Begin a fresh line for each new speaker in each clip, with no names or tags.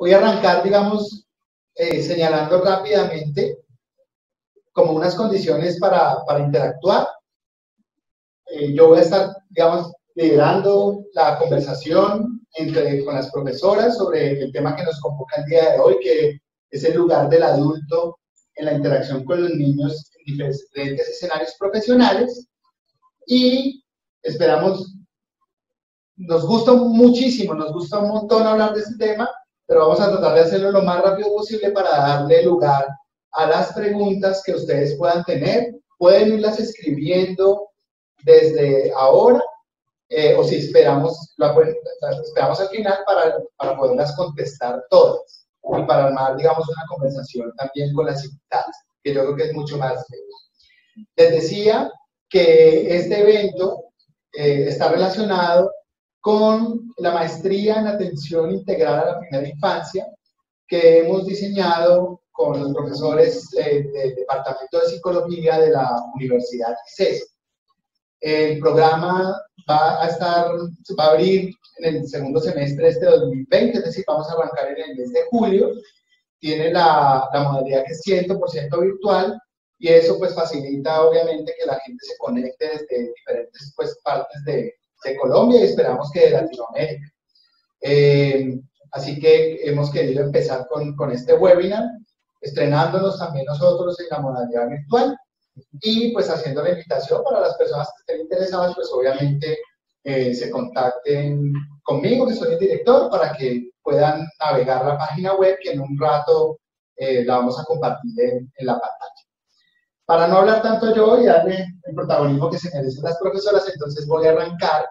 Voy a arrancar, digamos, eh, señalando rápidamente como unas condiciones para, para interactuar. Eh, yo voy a estar, digamos, liderando la conversación entre, con las profesoras sobre el tema que nos convoca el día de hoy, que es el lugar del adulto en la interacción con los niños en diferentes escenarios profesionales. Y esperamos, nos gusta muchísimo, nos gusta un montón hablar de este tema, pero vamos a tratar de hacerlo lo más rápido posible para darle lugar a las preguntas que ustedes puedan tener. Pueden irlas escribiendo desde ahora eh, o si esperamos, la, esperamos al final para, para poderlas contestar todas y para armar, digamos, una conversación también con las invitadas, que yo creo que es mucho más. Les decía que este evento eh, está relacionado con la maestría en atención integral a la primera infancia que hemos diseñado con los profesores del Departamento de Psicología de la Universidad ICES. El programa va a estar, va a abrir en el segundo semestre de este 2020, es decir, vamos a arrancar en el mes de julio. Tiene la, la modalidad que es 100% virtual y eso pues facilita obviamente que la gente se conecte desde diferentes pues partes de, de Colombia y esperamos que de Latinoamérica. Eh, así que hemos querido empezar con, este webinar, estrenándonos también nosotros en la modalidad virtual y pues haciendo la invitación para las personas que estén interesadas, pues obviamente eh, se contacten conmigo, que soy el director, para que puedan navegar la página web que en un rato eh, la vamos a compartir en, la pantalla. Para no hablar tanto yo y darle el protagonismo que se merecen las profesoras, entonces voy a arrancar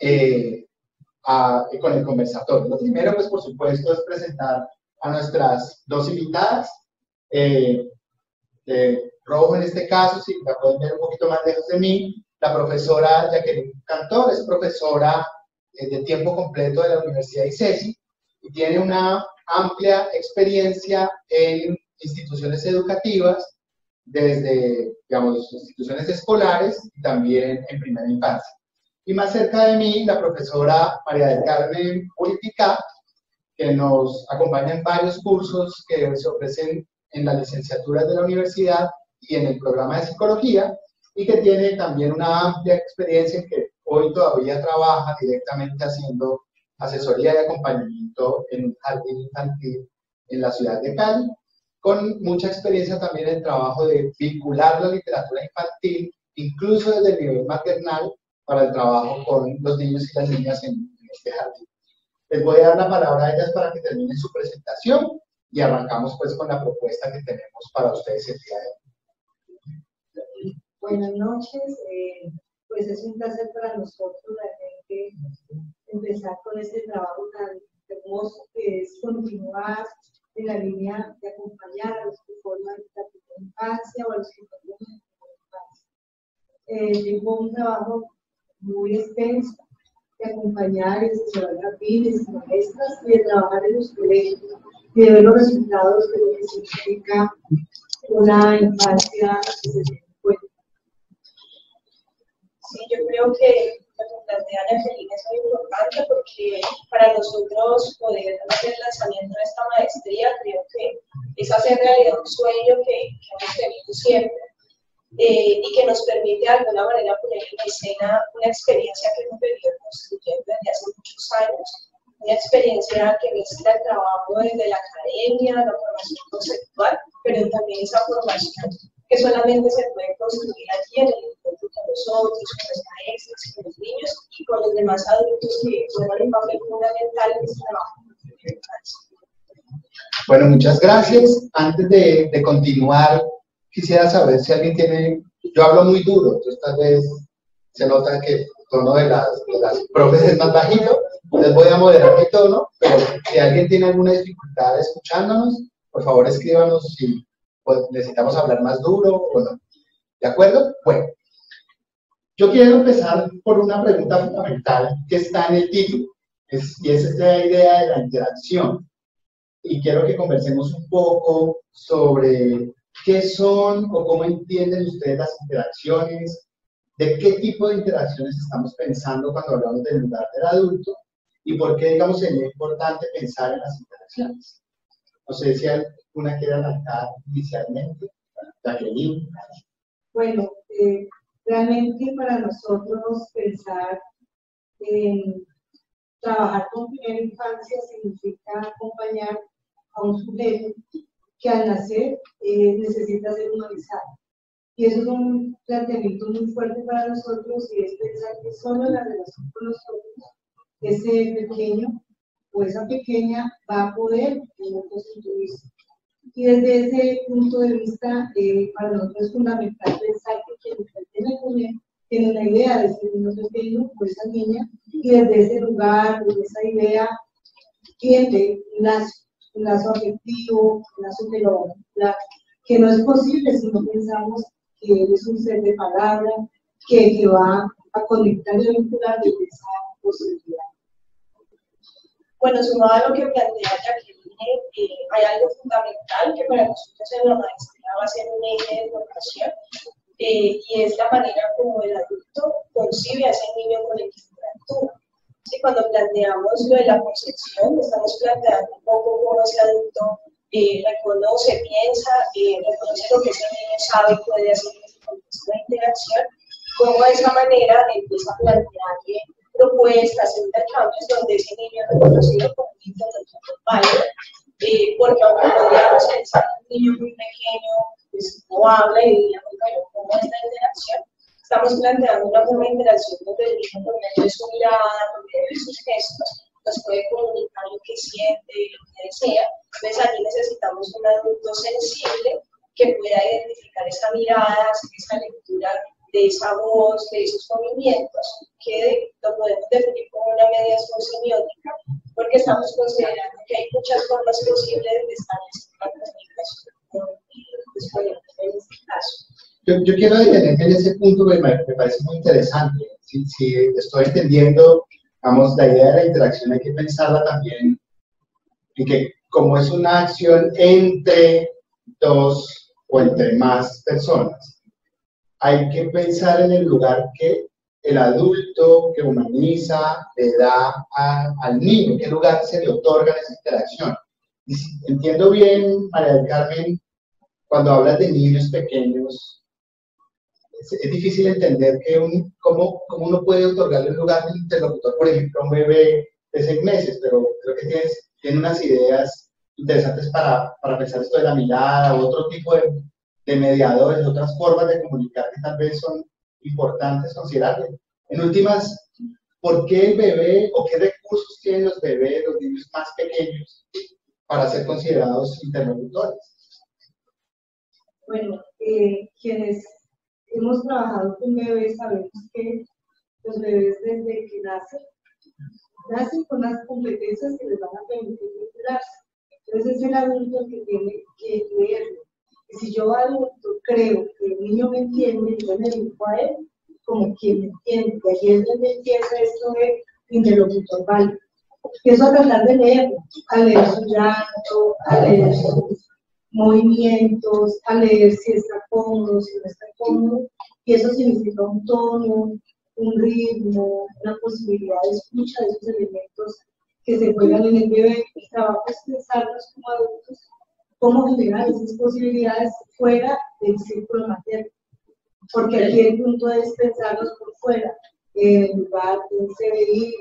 eh, con el conversatorio. Lo primero, pues por supuesto, es presentar a nuestras dos invitadas. Eh, rojo en este caso, si la pueden ver un poquito más lejos de mí, la profesora Jacqueline Cantor es profesora eh, de tiempo completo de la Universidad de ICESI y tiene una amplia experiencia en instituciones educativas, desde, digamos, instituciones escolares y también en primera infancia. Y más cerca de mí, la profesora María del Carmen Purificat, que nos acompaña en varios cursos que se ofrecen en las licenciaturas de la universidad y en el programa de psicología, y que tiene también una amplia experiencia en que hoy todavía trabaja directamente haciendo asesoría y acompañamiento en un jardín infantil en la ciudad de Cali, con mucha experiencia también en el trabajo de vincular la literatura infantil, incluso desde el nivel maternal, para el trabajo con los niños y las niñas en, en este jardín. Les voy a dar la palabra a ellas para que terminen su presentación y arrancamos pues con la propuesta que tenemos para ustedes el día de hoy.
Buenas noches, eh, pues es un placer para nosotros realmente empezar con este trabajo tan hermoso que es continuar en la línea de acompañar a los que forman la primera infancia o a los que forman la primera infancia. Eh, un trabajo muy extenso de acompañar y asesorar a pymes, maestras y de trabajar en los colegios y de ver los resultados de lo que significa una infancia
Sí, yo creo que que plantea Angelina es muy importante porque para nosotros poder hacer el lanzamiento de esta maestría, creo que es hacer realidad un sueño que, hemos tenido siempre eh, y que nos permite de alguna manera poner en escena una experiencia que hemos venido construyendo desde hace muchos años, una experiencia que mezcla el trabajo desde la academia, la formación conceptual, pero también esa formación que solamente se puede construir aquí en el encuentro con nosotros, con los maestros, con los niños y con los demás adultos que juegan un papel fundamental en este trabajo.
Bueno, muchas gracias. Antes de, de, continuar, quisiera saber si alguien tiene, yo hablo muy duro, entonces tal vez se nota que el tono de las, de las profes es más bajito, les voy a moderar mi tono, pero si alguien tiene alguna dificultad escuchándonos, por favor escríbanos si pues, necesitamos hablar más duro o no. ¿De acuerdo? Bueno, yo quiero empezar por una pregunta fundamental que está en el título, y es esta idea de la interacción. Y quiero que conversemos un poco sobre qué son o cómo entienden ustedes las interacciones, de qué tipo de interacciones estamos pensando cuando hablamos del lugar del adulto y por qué, digamos, sería importante pensar en las interacciones. No sé si alguna quiere arrancar inicialmente.
Bueno, eh, realmente para nosotros pensar en trabajar con primera infancia significa acompañar a un sujeto que al nacer eh, necesita ser humanizado. Y eso es un planteamiento muy fuerte para nosotros y es pensar que solo la relación con nosotros, ese pequeño o esa pequeña va a poder constituirse. Y desde ese punto de vista, eh, para nosotros es fundamental pensar que quien tiene con él tiene una idea de ese niño pequeño o esa niña, y desde ese lugar, desde esa idea, tiene un lazo, un lazo afectivo, un lazo que, lo, que no es posible si no pensamos que él es un ser de palabra, que, que va a conectar y vincular desde esa posibilidad.
Bueno, sumado a lo que plantea Jacqueline, eh, hay algo fundamental que para nosotros en la maestría va a ser un eje de formación, eh, y es la manera como el adulto concibe a ese niño con el que interactúa. Sí, cuando planteamos lo de la concepción, estamos planteando un poco cómo ese adulto eh, reconoce, piensa, eh, reconoce lo que ese niño sabe y puede hacer en ese contexto de interacción, cómo de esa manera empieza a plantearle propuestas, intercambios donde ese niño es reconocido como un interlocutor válido, eh, porque aunque podríamos pensar que un niño muy pequeño pues, no habla y diríamos, bueno, ¿cómo es la interacción? Estamos planteando una forma de interacción donde el niño, por medio de su mirada, por medio de sus gestos, nos puede comunicar lo que siente, lo que desea. Entonces, aquí necesitamos un adulto sensible que pueda identificar esa mirada, esa lectura de esa voz, de esos movimientos, que lo podemos definir como una mediación semiótica, porque estamos considerando que hay muchas formas posibles de establecer la comunicación en este caso.
Yo, yo, quiero detenerme en ese punto que me, parece muy interesante. Si, si, estoy entendiendo, vamos, la idea de la interacción hay que pensarla también en que como es una acción entre dos o entre más personas, hay que pensar en el lugar que el adulto que humaniza le da al niño, qué lugar se le otorga en esa interacción. Y entiendo bien, María del Carmen, cuando hablas de niños pequeños, es, difícil entender que un, cómo, uno puede otorgarle un lugar al interlocutor, por ejemplo, a un bebé de seis meses, pero creo que tienes, tiene unas ideas interesantes para, para pensar esto de la mirada, o otro tipo de, de mediadores, otras formas de comunicar que tal vez son importantes considerar. En últimas, ¿por qué el bebé o qué recursos tienen los bebés, los niños más pequeños, para ser considerados interlocutores?
Bueno, eh, quienes hemos trabajado con bebés sabemos que los bebés desde que nacen, nacen con las competencias que les van a permitir vincularse. Entonces es el adulto el que tiene que leerlo si yo adulto creo que el niño me entiende, yo me digo a él como quien me entiende. Y allí es donde empieza esto de interlocutor válido. Empiezo a tratar de leer, a leer su llanto, a leer sus movimientos, a leer si está cómodo, si no está cómodo. Y eso significa un tono, un ritmo, una posibilidad de escucha de esos elementos que se juegan en el bebé. El trabajo es pensarnos como adultos cómo generar esas posibilidades fuera del círculo materno. Porque aquí el punto es pensarlos por fuera, en lugar del CBI,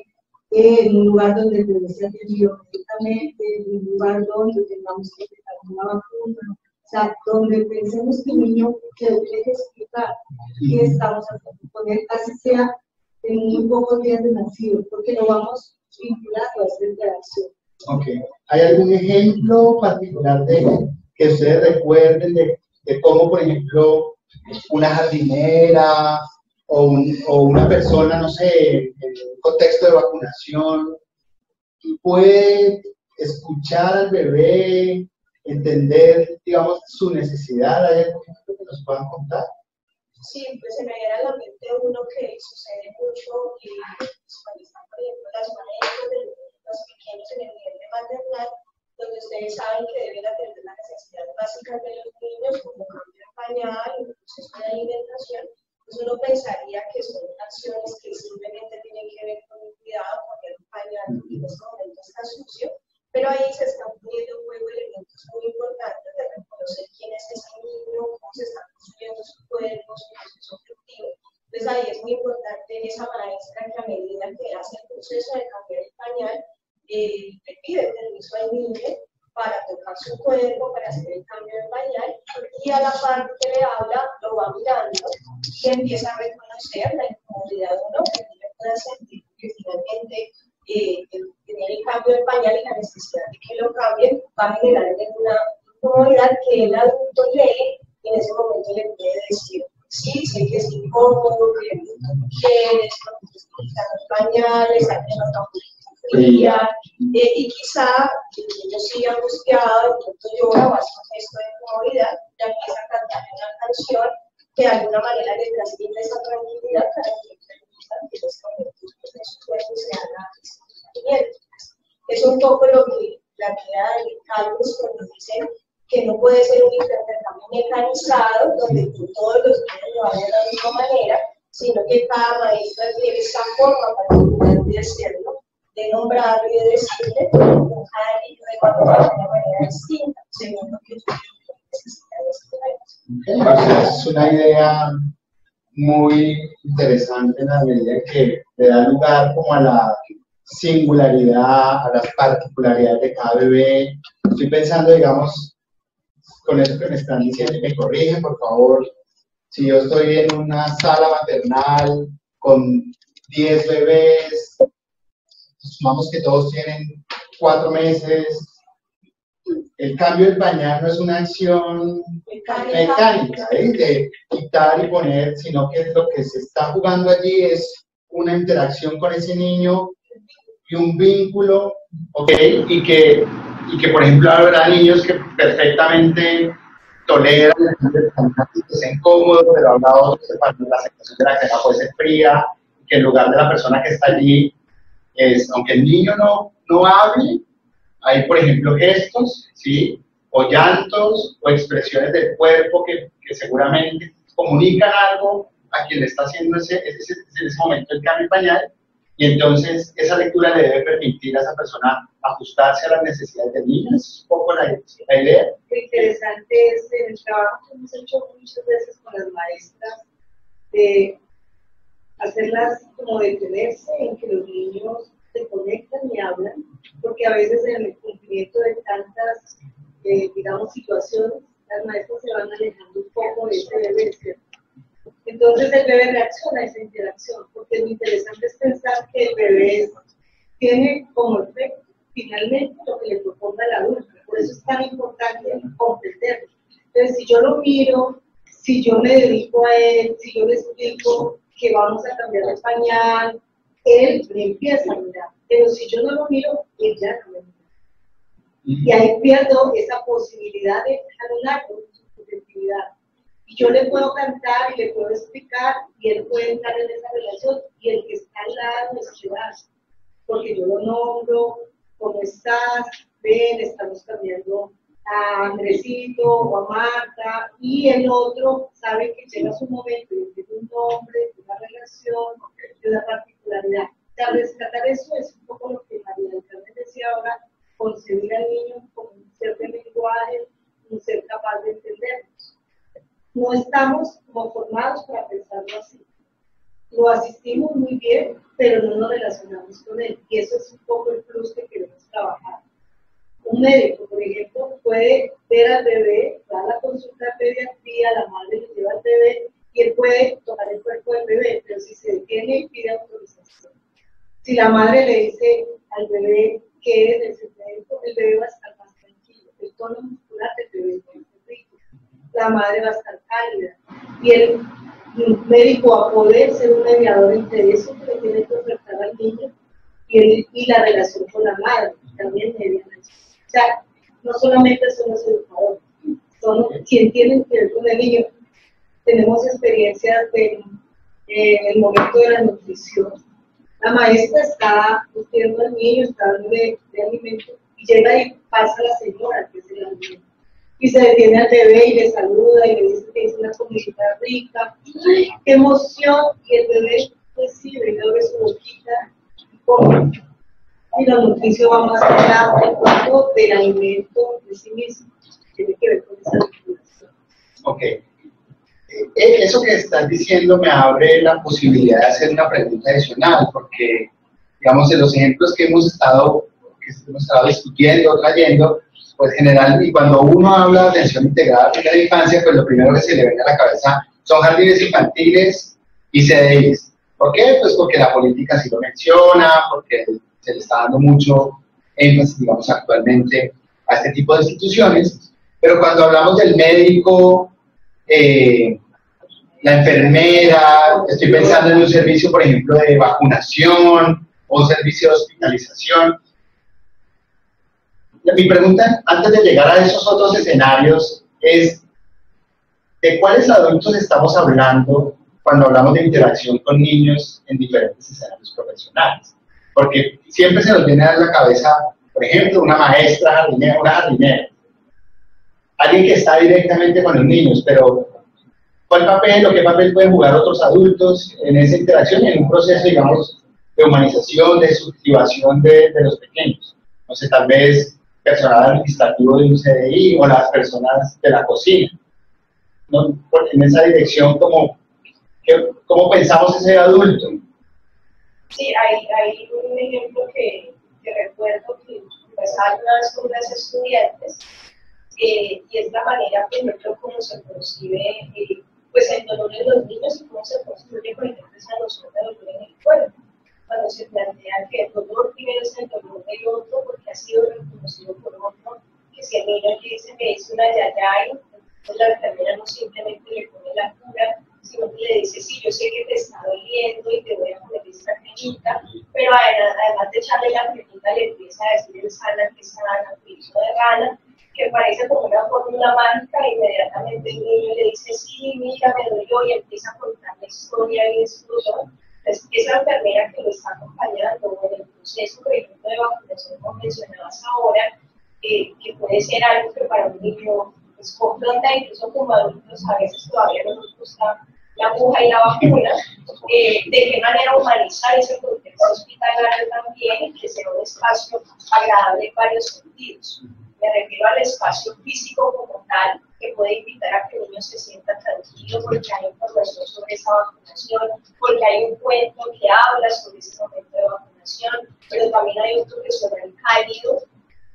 en un lugar donde el bebé atendido directamente, en un lugar donde tengamos que aplicar una vacuna, o sea, donde pensemos que el niño que que explicar qué estamos haciendo con él, así sea en muy pocos días de nacido, porque lo vamos vinculando a esa interacción.
Ok. ¿Hay algún ejemplo particular de que ustedes recuerden de, de cómo, por ejemplo, una jardinera o, un, o, una persona, no sé, en un contexto de vacunación, puede escuchar al bebé, entender, digamos, su necesidad? ¿Hay algo que nos puedan contar?
Sí, pues se me viene a la mente uno que sucede mucho y pues, cuando están, por ejemplo, las maestras los pequeños en el nivel de maternal, donde ustedes saben que deben atender las necesidades básicas de los niños, como cambio de pañal, el proceso de alimentación, pues uno pensaría que son acciones que simplemente tienen que ver con un cuidado, poner un pañal en este momento está sucio, pero ahí se están poniendo en juego elementos muy importantes de reconocer quién es ese niño, cómo se está construyendo su cuerpo, su proceso objetivo. Entonces ahí es muy importante esa maestra que a medida que hace el proceso de cambiar el pañal, le pide permiso al niño para tocar su cuerpo, para hacer el cambio de pañal, y a la parte que le habla lo va mirando y empieza a reconocer la incomodidad o no que el niño pueda sentir, que finalmente eh, el cambio de pañal y la necesidad de que lo cambien va a generar una incomodidad que el adulto lee y en ese momento le puede decir, sí, sé que es que quieres, porque te están los pañales, hay que no fría, eh, y quizá el niño sigue angustiado, de pronto llora o hace un gesto de incomodidad, ya empieza a cantar una canción que de alguna manera le transmite esa tranquilidad para que es un poco lo que plantea Carlos cuando dicen que no puede ser un intercambio mecanizado donde todos los niños lo hagan de la misma manera, sino que cada maestra tiene esa forma particular de hacerlo, de nombrarlo y de decirle a cada niño de una manera distinta, según lo que necesita
Es una idea muy interesante en la medida que le da lugar como a la singularidad, a las particularidades de cada bebé. Estoy pensando, digamos, con eso que me están diciendo, y me corrigen, por favor, si yo estoy en una sala maternal con 10 bebés, sumamos que todos tienen 4 meses, el cambio del pañal no es una acción mecánica, ¿eh? de quitar y poner, sino que lo que se está jugando allí es una interacción con ese niño y un vínculo, ¿ok? Y que, y que por ejemplo, habrá niños que perfectamente toleran que sea incómodo, pero habrá otros que la sensación de la crema puede ser fría, que en lugar de la persona que está allí, es, aunque el niño no, no hable, hay, por ejemplo, gestos, ¿sí? O llantos o expresiones del cuerpo que, que seguramente comunican algo a quien le está haciendo ese, ese, en ese momento el cambio pañal. Y entonces esa lectura le debe permitir a esa persona ajustarse a las necesidades del niño. Es un poco la, idea.
Lo interesante es el trabajo que hemos hecho muchas veces con las maestras de hacerlas como detenerse en que los niños se conectan y hablan, porque a veces en el cumplimiento de tantas, eh, digamos, situaciones, las maestras se van alejando un poco de ese bebé, Entonces el bebé reacciona a esa interacción, porque lo interesante es pensar que el bebé tiene como efecto finalmente lo que le proponga el adulto. Por eso es tan importante comprenderlo. Entonces, si yo lo miro, si yo me dedico a él, si yo le explico que vamos a cambiar el pañal, él me empieza a mirar. Pero si yo no lo miro, él ya no me mira. Y ahí pierdo esa posibilidad de hablar con su subjetividad. Y yo le puedo cantar y le puedo explicar y él puede entrar en esa relación y el que está al lado es llorar. Porque yo lo nombro, ¿cómo estás? Ven, estamos cambiando a Andresito o a Marta y el otro sabe que llega su momento y tiene un nombre, una relación, de una particularidad. O rescatar eso es un poco lo que María del Carmen decía ahora, concebir al niño como un ser de lenguaje, un ser capaz de entendernos. No estamos como formados para pensarlo así. Lo asistimos muy bien, pero no nos relacionamos con él. Y eso es un poco el plus que queremos trabajar. Un médico, por ejemplo, puede ver al bebé, dar la consulta de pediatría, la madre le lleva al bebé y él puede tomar el cuerpo del bebé, pero si se detiene y pide autorización. Si la madre le dice al bebé que es el médico, el bebé va a estar más tranquilo. El tono muscular del bebé es. La madre va a estar cálida. Y el médico va a poder ser un mediador entre eso que le tiene que ofertar al niño y, y la relación con la madre, también mediana. O sea, no solamente son los educadores, son quienes tienen que ver con el niño tenemos experiencias en el momento de la nutrición. La maestra está nutriendo al niño, está dándole de alimento, y llega y pasa la señora, que es el alimento. Y se detiene al bebé y le saluda y le dice que es una comida rica. ¡Qué emoción! Y el bebé recibe, le abre su boquita y. Y la nutrición va más allá del cuerpo del alimento de sí mismo. Tiene que ver con esa vinculación.
Ok. Eh, eh, eso que estás diciendo me abre la posibilidad de hacer una pregunta adicional, porque, digamos, en los ejemplos que hemos estado, que hemos estado discutiendo, trayendo, pues general, y cuando uno habla de atención integrada en la infancia, pues lo primero que se le viene a la cabeza son jardines infantiles y CDIs. ¿Por qué? Pues porque la política sí lo menciona, porque se le está dando mucho énfasis, digamos, actualmente a este tipo de instituciones. Pero cuando hablamos del médico, eh, la enfermera, estoy pensando en un servicio, por ejemplo, de vacunación o un servicio de hospitalización. Mi pregunta, antes de llegar a esos otros escenarios, es ¿de cuáles adultos estamos hablando cuando hablamos de interacción con niños en diferentes escenarios profesionales? Porque siempre se nos viene a la cabeza, por ejemplo, una maestra jardinera, una jardinera, alguien que está directamente con los niños, pero ¿cuál papel o qué papel pueden jugar otros adultos en esa interacción y en un proceso, digamos, de humanización, de subjetivación de, de los pequeños? No sé, tal vez personal administrativo de un CDI o las personas de la cocina. ¿no? En esa dirección, ¿cómo, cómo pensamos ese adulto?
Sí, hay, hay un ejemplo que, recuerdo que pues, hay unas, unas estudiantes eh, y es la manera, por ejemplo, se concibe eh, pues el dolor en los niños y cómo se construye, por ejemplo, esa noción de dolor en el cuerpo. Cuando se plantea que el dolor primero es el dolor del otro porque ha sido reconocido por otro, que si el niño le dice me hizo una yayay, entonces la enfermera no simplemente le pone la cura, sino que le dice, sí, yo sé que te está doliendo y te voy a poner esta cremita, pero además de echarle la cremita le empieza a decir el sana que sana, que hizo de rana, que parece como una fórmula mágica, inmediatamente el niño le dice, sí, mira, me dolió, y empieza a contar la historia y el dolor. Entonces, esa enfermera que lo está acompañando en el proceso, por ejemplo, de vacunación convencionadas ahora, eh, que puede ser algo que para un niño es confronta, incluso como adultos a veces todavía no nos gusta la aguja y la vacuna, eh, de qué manera humanizar ese contexto hospitalario también y que sea un espacio agradable en varios sentidos. Me refiero al espacio físico como tal, que puede invitar a que el niño se sienta tranquilo porque hay información sobre esa vacunación, porque hay un cuento que habla sobre ese momento de vacunación, pero también hay otro que suena cálido,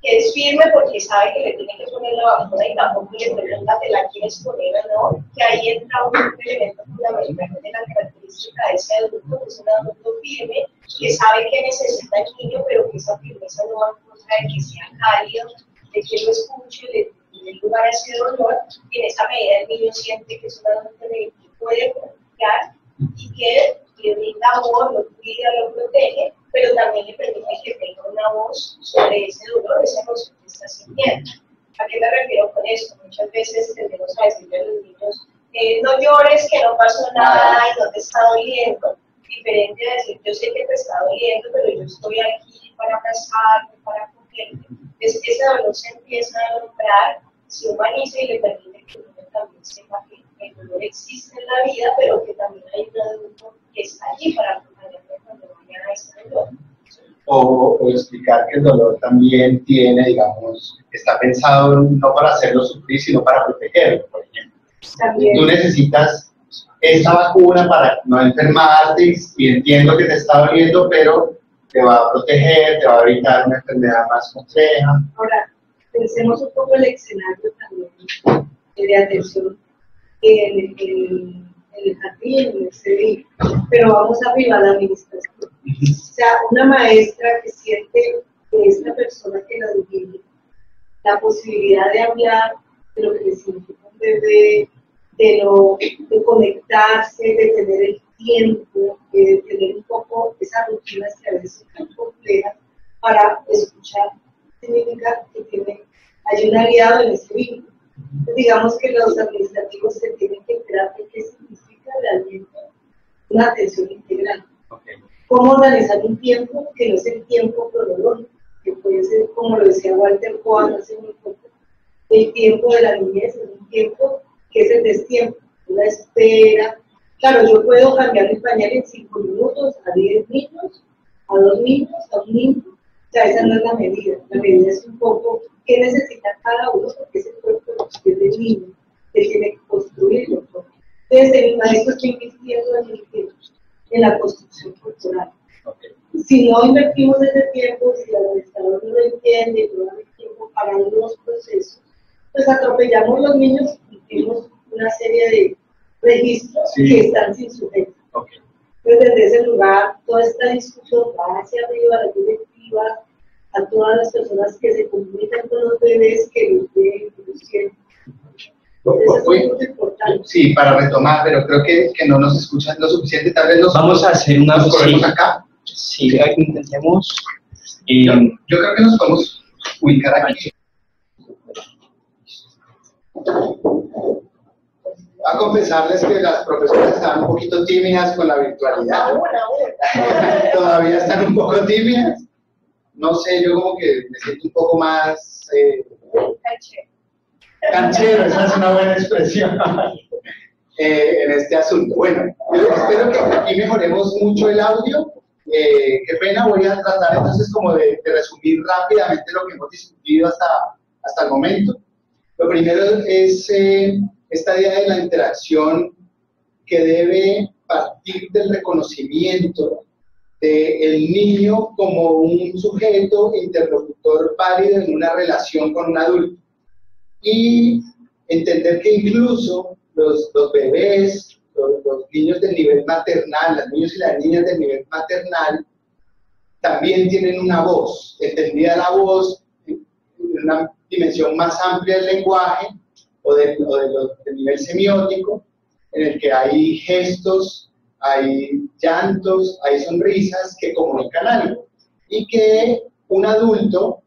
que es firme porque sabe que le tiene que poner la vacuna y tampoco le pregunta te la quieres poner o no, que ahí entra un elemento fundamental de la característica de ese adulto, que es un adulto firme, que sabe que necesita el niño, pero que esa firmeza no va en contra de que sea cálido, de que lo escuche, de, de lugar a ese dolor, y en esa medida el niño siente que el que puede confiar y que le brinda amor, lo cuida, lo protege, pero también le permite que tenga una voz sobre ese dolor, esa emoción que está sintiendo. ¿A qué me refiero con esto? Muchas veces tendemos a decirle a los niños, eh, no llores, que no pasó nada y no te está doliendo. Diferente a decir, yo sé que te está doliendo, pero yo estoy aquí para abrazarte, para cogerte. Entonces, ese dolor se empieza a nombrar, se humaniza y le permite que uno también sepa que el dolor existe en la vida, pero que también hay un adulto que está allí para acompañarme cuando vaya a ese dolor.
O, o, explicar que el dolor también tiene, digamos, está pensado no para hacerlo sufrir, sino para protegerlo, por ejemplo.
También.
Tú necesitas esta vacuna para no enfermarte y entiendo que te está doliendo, pero te va a proteger, te va a evitar una enfermedad más compleja.
Ahora, pensemos un poco el escenario también de atención en el, en el jardín, en el CDI, pero vamos arriba a la administración. O sea, una maestra que siente que esta persona que la dirige, la posibilidad de hablar de lo que le significa un bebé, de, lo, de conectarse, de tener el tiempo, de tener un poco esas rutinas que a veces son tan complejas para escuchar, significa que tiene, hay un aliado en ese vínculo. Entonces, digamos que los administrativos se tienen que enterar de qué significa realmente una atención integral.
Okay.
Cómo organizar un tiempo que no es el tiempo cronológico, que puede ser, como lo decía Walter Cohen hace muy poco, el tiempo de la niñez es un tiempo que es el destiempo, la espera. Claro, yo puedo cambiar mi pañal en 5 minutos, a 10 niños, a 2 niños, a un niño, sea, esa no es la medida. La medida es un poco qué necesita cada uno, porque ese cuerpo es del niño, que tiene que construirlo. Desde mi maestro estoy invirtiendo en, el, en la construcción cultural. Si no invertimos ese tiempo, si el administrador no lo entiende, no da tiempo para los procesos, pues atropellamos los niños y tenemos una serie de registros que están sin sujeto. Entonces, desde ese lugar, toda esta discusión va hacia arriba, a las directivas, a todas las personas que se comunican con los bebés, que los ven, que los sienten. Eso es muy importante.
Sí, para retomar, pero creo que, que no nos escuchan lo suficiente. Tal vez nos
vamos a hacer una
nos sí, acá.
Sí, intentemos.
yo, yo creo que nos podemos ubicar aquí. A confesarles que las profesoras estaban un poquito tímidas con la virtualidad. Todavía están un poco tímidas. No sé, yo como que me siento un poco más... Eh, canchero. esa es una buena expresión. Eh, en este asunto. Bueno, espero que aquí mejoremos mucho el audio. Eh, qué pena, voy a tratar entonces como de, resumir rápidamente lo que hemos discutido hasta, hasta el momento. Lo primero es eh, esta idea de la interacción que debe partir del reconocimiento del niño como un sujeto interlocutor válido en una relación con un adulto. Y entender que incluso los, bebés, los, niños del nivel maternal, los niños y las niñas del nivel maternal, también tienen una voz, entendida la voz una dimensión más amplia del lenguaje, o, de, del nivel semiótico, en el que hay gestos, hay llantos, hay sonrisas que comunican algo. Y que un adulto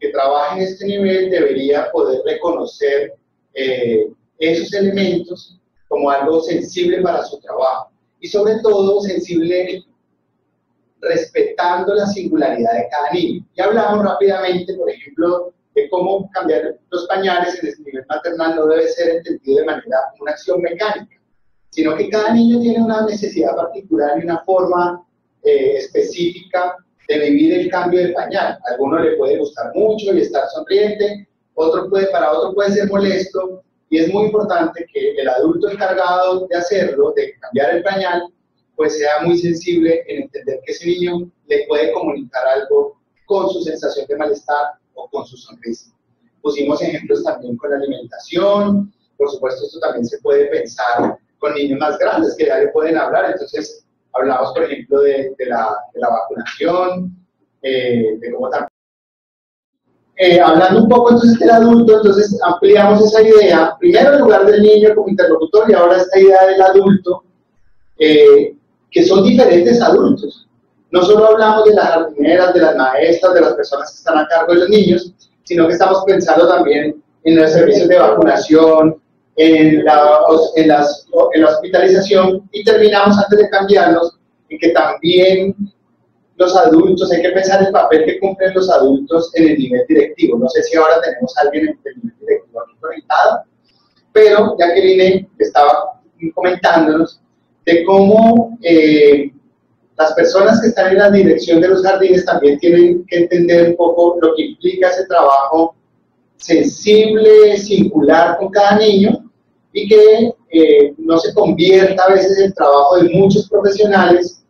que trabaja en este nivel debería poder reconocer eh, esos elementos como algo sensible para su trabajo. Y sobre todo sensible respetando la singularidad de cada niño. Ya hablamos rápidamente, por ejemplo, de cómo cambiar los pañales en el nivel maternal no debe ser entendido de manera una acción mecánica, sino que cada niño tiene una necesidad particular y una forma eh, específica de vivir el cambio de pañal. Alguno le puede gustar mucho y estar sonriente, otro puede, para otro puede ser molesto, y es muy importante que el adulto encargado de hacerlo, de cambiar el pañal, pues sea muy sensible en entender que ese niño le puede comunicar algo con su sensación de malestar o con su sonrisa. Pusimos ejemplos también con la alimentación, por supuesto esto también se puede pensar con niños más grandes que ya le pueden hablar, entonces hablamos por ejemplo de, la, vacunación, eh, de cómo también... Eh, hablando un poco entonces del adulto, entonces ampliamos esa idea, primero en lugar del niño como interlocutor y ahora esta idea del adulto, eh, que son diferentes adultos. No solo hablamos de las jardineras, de las maestras, de las personas que están a cargo de los niños, sino que estamos pensando también en los servicios de vacunación, en la, en, las, en la hospitalización y terminamos antes de cambiarlos en que también los adultos, hay que pensar el papel que cumplen los adultos en el nivel directivo. No sé si ahora tenemos a alguien en el nivel directivo aquí conectado, pero Jacqueline estaba comentándonos de cómo eh, las personas que están en la dirección de los jardines también tienen que entender un poco lo que implica ese trabajo sensible, singular con cada niño y que eh, no se convierta a veces el trabajo de muchos profesionales,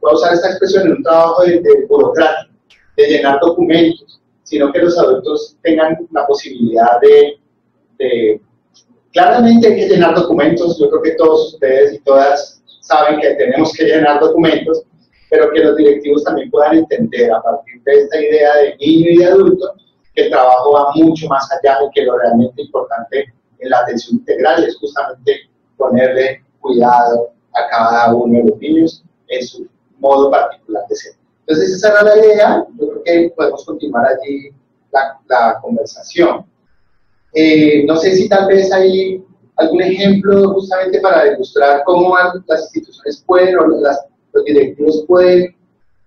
voy a usar esta expresión, en un trabajo de, de burocrático, de llenar documentos, sino que los adultos tengan la posibilidad de, de claramente hay que llenar documentos, yo creo que todos ustedes y todas saben que tenemos que llenar documentos, pero que los directivos también puedan entender a partir de esta idea de niño y de adulto que el trabajo va mucho más allá y que lo realmente importante en la atención integral es justamente ponerle cuidado a cada uno de los niños en su modo particular de ser. Entonces esa era la idea, yo creo que podemos continuar allí la, la conversación. Eh, no sé si tal vez hay algún ejemplo justamente para demostrar cómo las instituciones pueden o los directivos pueden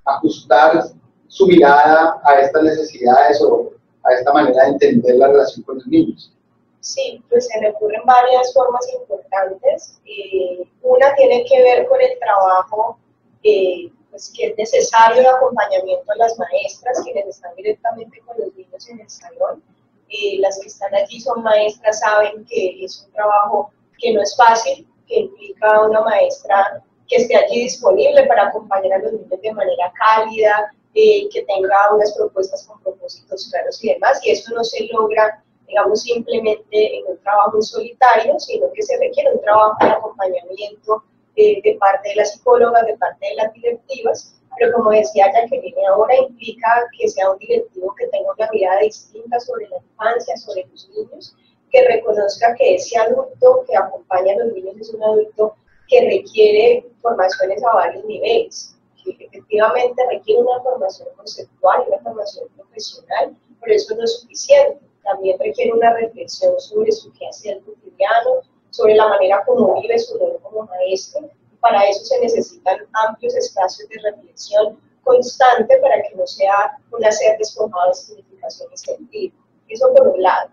ajustar su mirada a estas necesidades o a esta manera de entender la relación con los niños?
Sí, pues se me ocurren varias formas importantes. Eh, una tiene que ver con el trabajo eh, pues que es necesario el acompañamiento a las maestras, quienes directamente con los niños en el salón. Eh, las que están allí son maestras, saben que es un trabajo que no es fácil, que implica una maestra que esté allí disponible para acompañar a los niños de manera cálida, eh, que tenga unas propuestas con propósitos claros y demás, y eso no se logra, digamos, simplemente en un trabajo solitario, sino que se requiere un trabajo de acompañamiento eh, de parte de las psicólogas, de parte de las directivas, pero como decía Jacqueline, ahora implica que sea un directivo que tenga una mirada distinta sobre la infancia, sobre los niños, que reconozca que ese adulto que acompaña a los niños es un adulto que requiere formaciones a varios niveles, que efectivamente requiere una formación conceptual y una formación profesional, pero eso no es suficiente. También requiere una reflexión sobre su quehacer cotidiano, sobre la manera como vive su rol como maestro. Para eso se necesitan amplios espacios de reflexión constante para que no sea un hacer despojado de significación y Eso por un lado.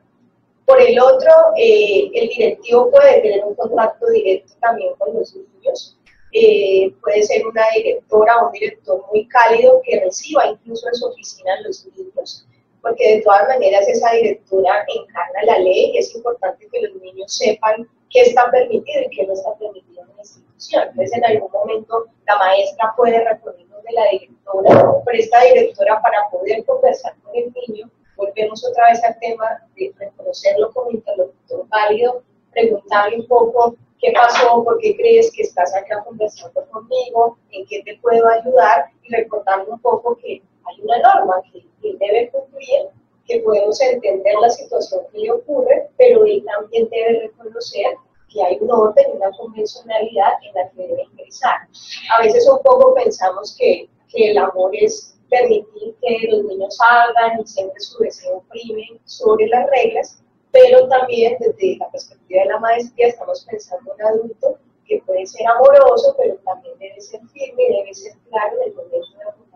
Por el otro, eh, el directivo puede tener un contacto directo también con los niños. Eh, puede ser una directora o un director muy cálido que reciba incluso en su oficina a los niños, porque de todas maneras esa directora encarna la ley y es importante que los niños sepan qué está permitido y qué no está permitido en la institución. Entonces, en algún momento la maestra puede recurrirnos de la directora, pero esta directora para poder conversar con el niño volvemos otra vez al tema de reconocerlo como interlocutor válido, preguntarle un poco qué pasó, por qué crees que estás acá conversando conmigo, en qué te puedo ayudar y recordarle un poco que hay una norma que él debe cumplir, que podemos entender la situación que le ocurre, pero él también debe reconocer que hay un orden, una convencionalidad en la que debe ingresar. A veces un poco pensamos que, que el amor es permitir que los niños hagan y siempre su deseo prime sobre las reglas, pero también desde la perspectiva de la maestría estamos pensando en un adulto que puede ser amoroso, pero también debe ser firme y debe ser claro en el momento de acompañamiento,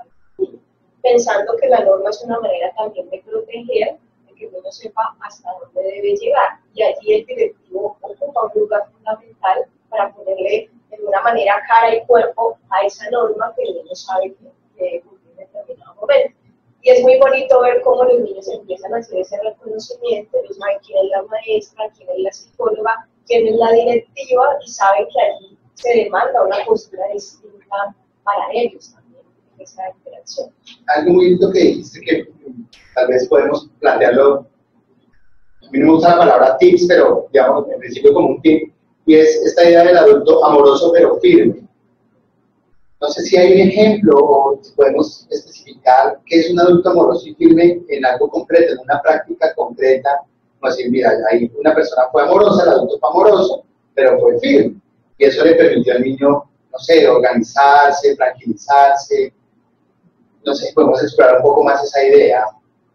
pensando que la norma es una manera también de proteger, de que uno sepa hasta dónde debe llegar. Y allí el directivo ocupa un lugar fundamental para ponerle de una manera cara y cuerpo a esa norma que niño sabe que debe determinado momento. Y es muy bonito ver cómo los niños empiezan a hacer ese reconocimiento, ellos saben quién es la maestra, quién es la psicóloga, quién es la directiva y saben que allí se demanda una postura distinta para ellos esa interacción.
Algo muy lindo que dijiste que tal vez podemos plantearlo, a mí no me gusta la palabra tips, pero digamos en principio como un tip, y es esta idea del adulto amoroso pero firme no sé si hay un ejemplo o si podemos especificar qué es un adulto amoroso y firme en algo concreto, en una práctica concreta. Como decir, mira, ahí una persona fue amorosa, el adulto fue amoroso, pero fue firme. Y eso le permitió al niño, no sé, organizarse, tranquilizarse. No sé si podemos explorar un poco más esa idea.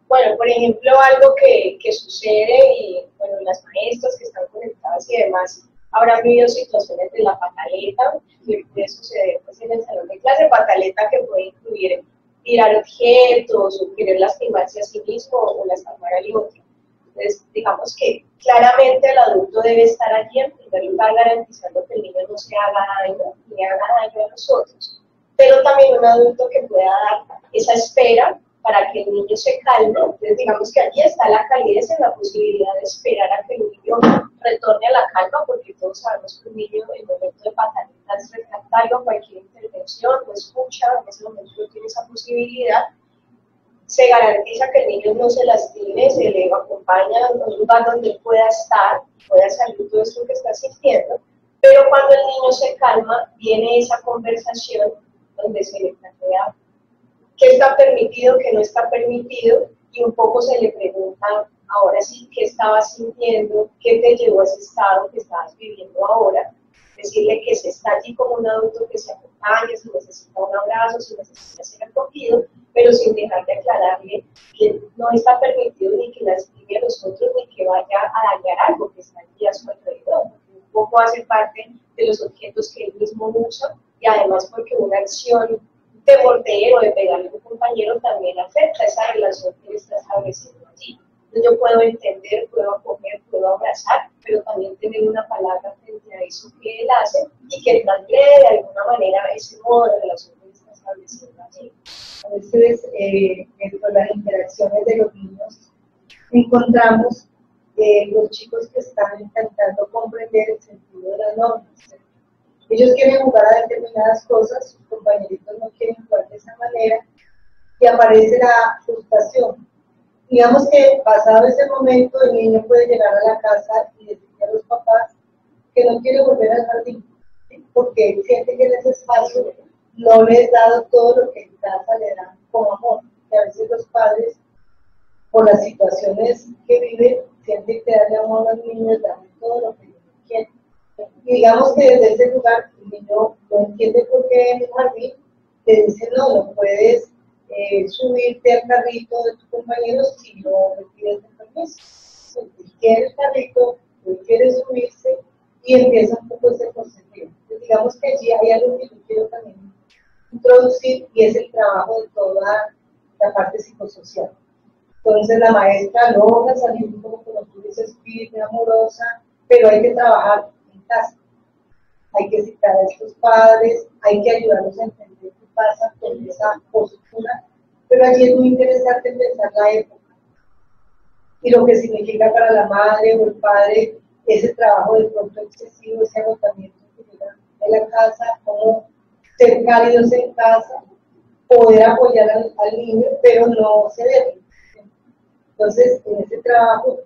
Bueno, por ejemplo, algo que, que sucede, y bueno, las maestras que están conectadas y demás, habrán vivido situaciones de la pataleta, que puede suceder pues, en el salón de clase, pataleta que puede incluir tirar objetos o querer lastimarse a sí mismo o lastimar al otro. Entonces, digamos que claramente el adulto debe estar allí en primer lugar garantizando que el niño no se haga daño ni haga daño a los otros, pero también un adulto que pueda dar esa espera para que el niño se calme. Entonces, digamos que allí está la calidez en la posibilidad de esperar a que el niño retorne a la calma, porque todos sabemos que un niño en momento de paternidad es refractario cualquier intervención o escucha, en ese momento no tiene esa posibilidad. Se garantiza que el niño no se lastime, se le acompaña a un lugar donde pueda estar, pueda salir todo esto que está sintiendo. Pero cuando el niño se calma, viene esa conversación donde se le plantea qué está permitido, qué no está permitido, y un poco se le pregunta ahora sí qué estabas sintiendo, qué te llevó a ese estado que estabas viviendo ahora, decirle que se está allí como un adulto que se acompaña, si necesita un abrazo, si necesita ser acogido, pero sin dejar de aclararle que no está permitido ni que lastime a los otros ni que vaya a dañar algo que está allí a su alrededor. Un poco hace parte de los objetos que él mismo usa y además porque una acción de morder o de pegarle a un compañero también afecta esa relación que está estableciendo allí. Entonces yo puedo entender, puedo acoger, puedo abrazar, pero también tener una palabra frente a eso que él hace y que transgrede de alguna manera ese modo de relación que está
establecer allí. A veces, eh, dentro de las interacciones de los niños, encontramos eh, los chicos que están intentando comprender el sentido de las normas. Ellos quieren jugar a determinadas cosas, sus compañeritos no quieren jugar de esa manera, y aparece la frustración. Digamos que pasado ese momento, el niño puede llegar a la casa y decirle a los papás que no quiere volver al jardín, porque siente que en ese espacio no le es dado todo lo que en casa le dan con amor. Y a veces los padres, por las situaciones que viven, sienten que darle amor a los niños, darle todo lo que ellos quieren. Y digamos que desde ese lugar el niño no entiende por qué en el jardín le dicen no, no puedes eh, subirte al carrito de tu compañero si no pides el permiso. Si quiere el carrito, no quiere subirse y empieza un poco ese proceso. digamos que allí hay algo que yo quiero también introducir y es el trabajo de toda la parte psicosocial. Entonces la maestra logra salir como, como tú dices, firme, amorosa, pero hay que trabajar casa. Hay que citar a estos padres, hay que ayudarlos a entender qué pasa con esa postura, pero allí es muy interesante pensar la época y lo que significa para la madre o el padre ese trabajo de pronto excesivo, ese agotamiento en la casa, como ser cálidos en casa, poder apoyar al, niño, pero no ceder. Entonces, en ese trabajo,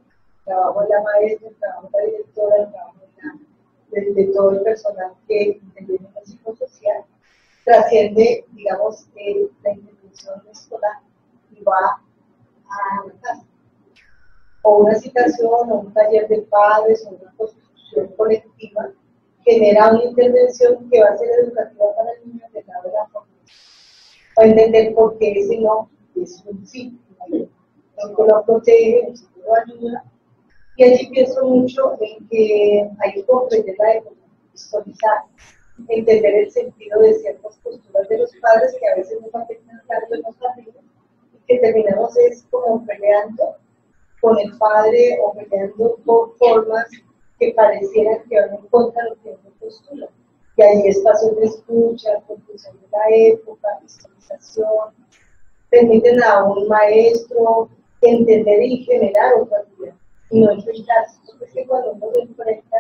trabajo de la maestra, el trabajo de la directora, el trabajo de, todo el personal que interviene en el psicosocial, trasciende, digamos, eh, la intervención escolar y va a la casa. O una citación, o un taller de padres, o una construcción colectiva, genera una intervención que va a ser educativa para el niño de la forma. Para entender por qué ese no es un sí. El lo protege, el lo ayuda. Y allí pienso mucho en que hay que comprender la historizar, entender el sentido de ciertas posturas de los padres que a veces nos afectan tanto en los familias y que terminamos es como peleando con el padre o peleando por formas que parecieran que van en contra de lo que uno postula. Que hay espacios de escucha, conclusión de la época, historización, permiten a un maestro entender y generar otra vida y no enfrentarse. Es que cuando uno se enfrenta,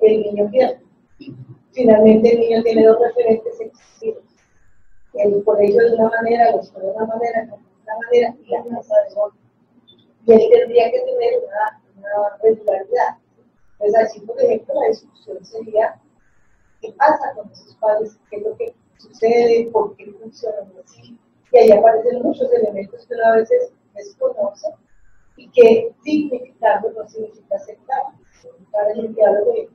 el niño pierde. Finalmente el niño tiene dos referentes excesivos. El colegio de una manera, la escuela de una manera, de otra manera y la casa de otra. Y él tendría que tener una, una regularidad. Entonces, así, por ejemplo, la discusión sería, ¿qué pasa con esos padres? ¿Qué es lo que sucede? ¿Por qué funcionan así? Y ahí aparecen muchos elementos que uno a veces desconoce y que significarlo no significa aceptar. Para el diálogo y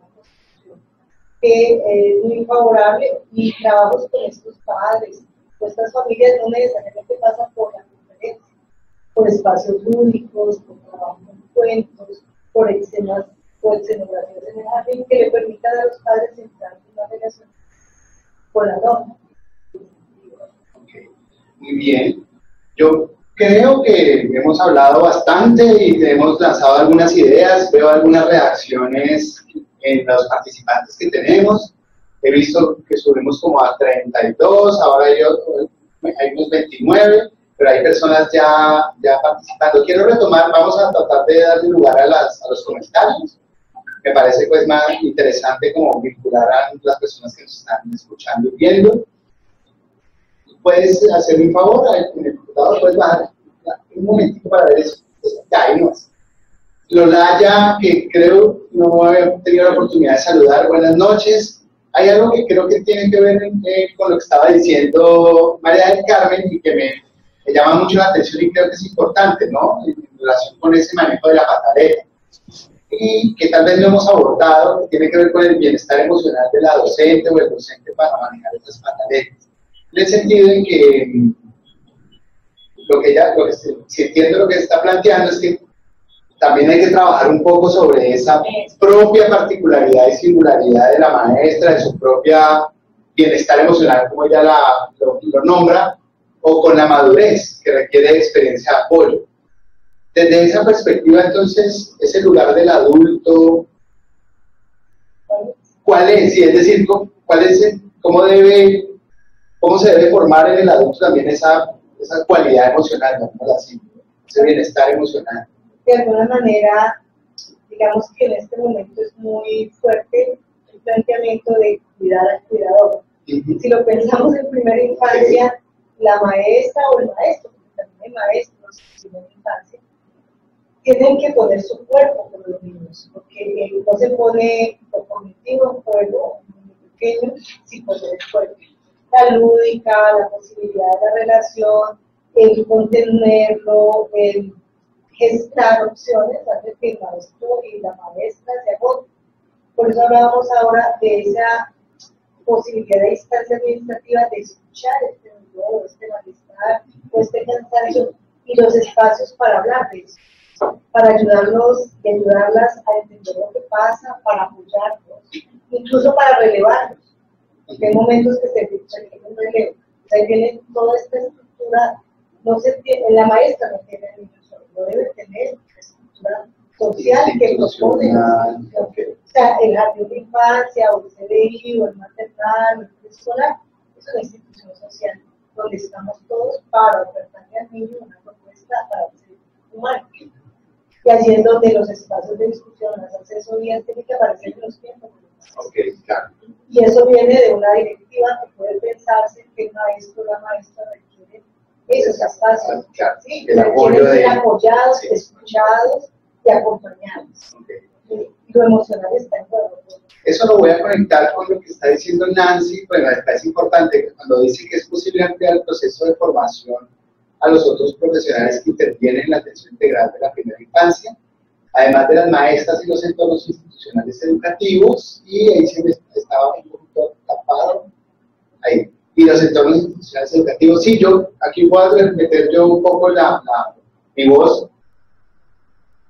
que es muy favorable y trabajos con estos padres, con estas familias no necesariamente pasan por la conferencia, por espacios lúdicos, por trabajo con cuentos, por escenas o escenografías en el jardín que le permitan a los padres entrar en una relación con la norma.
Muy bien. Yo creo que hemos hablado bastante y hemos lanzado algunas ideas, veo algunas reacciones en los participantes que tenemos. He visto que subimos como a 32, ahora hay, hay unos 29, pero hay personas ya, ya participando. Quiero retomar, vamos a tratar de darle lugar a, las, a los comentarios me parece pues más interesante como vincular a las personas que nos están escuchando y viendo. Puedes hacerme un favor, computador puedes bajar un momentito para ver eso. Ya, ahí no es. Lolaya, que creo no he tenido la oportunidad de saludar, buenas noches. Hay algo que creo que tiene que ver eh, con lo que estaba diciendo María del Carmen y que me, me, llama mucho la atención y creo que es importante, ¿no? En, relación con ese manejo de la pataleta y que tal vez no hemos abordado, que tiene que ver con el bienestar emocional de la docente o el docente para manejar estas pataletas. En el sentido en que lo que ella, lo que si entiendo lo que está planteando es que también hay que trabajar un poco sobre esa propia particularidad y singularidad de la maestra, de su propia bienestar emocional, como ella la, lo, nombra, o con la madurez que requiere experiencia de apoyo. Desde esa perspectiva, entonces, ese lugar del adulto, ¿cuál es? Sí, es decir, ¿cuál es, ¿cómo debe cómo se debe formar en el adulto también esa, esa cualidad emocional, así, ese bienestar emocional.
De alguna manera, digamos que en este momento es muy fuerte el planteamiento de cuidar al cuidador. Si lo pensamos en primera infancia, la maestra o el maestro, porque también hay maestros en primera infancia, tienen que poner su cuerpo con los niños, porque no se pone lo cognitivo en juego, muy pequeño, sin poner el cuerpo. La lúdica, la posibilidad de la relación, el contenerlo, el gestar opciones, hace que el maestro y la maestra se agoten. Por eso hablábamos ahora de esa posibilidad de instancia administrativa de escuchar este dolor, este malestar o este cansancio y los espacios para hablar de eso para ayudarlos y ayudarlas a entender lo que pasa, para apoyarlos, incluso para relevarlos. Porque hay momentos que se requieren un relevo. Ahí viene toda esta estructura, no se tiene, la maestra no tiene el niño solo, no debe tener estructura social que propone. O sea, el jardín de infancia, o el CDI, o el maternal, o el escolar, es una institución social donde estamos todos para ofertarle al niño una propuesta para ser humano y allí es donde los espacios de discusión, las asesorías tienen que aparecer en los tiempos.
Okay, claro.
Y eso viene de una directiva que puede pensarse que el maestro o la maestra requiere esos espacios.
Claro,
¿sí? El apoyo de... ser apoyados, escuchados y acompañados. Y lo emocional está en juego.
Eso lo voy a conectar con lo que está diciendo Nancy, bueno, es importante cuando dice que es posible ampliar el proceso de formación a los otros profesionales que intervienen en la atención integral de la primera infancia, además de las maestras y los entornos institucionales educativos, y ahí se me estaba un poquito tapado, ahí, y los entornos institucionales educativos. Sí, yo aquí puedo meter yo un poco la, mi voz.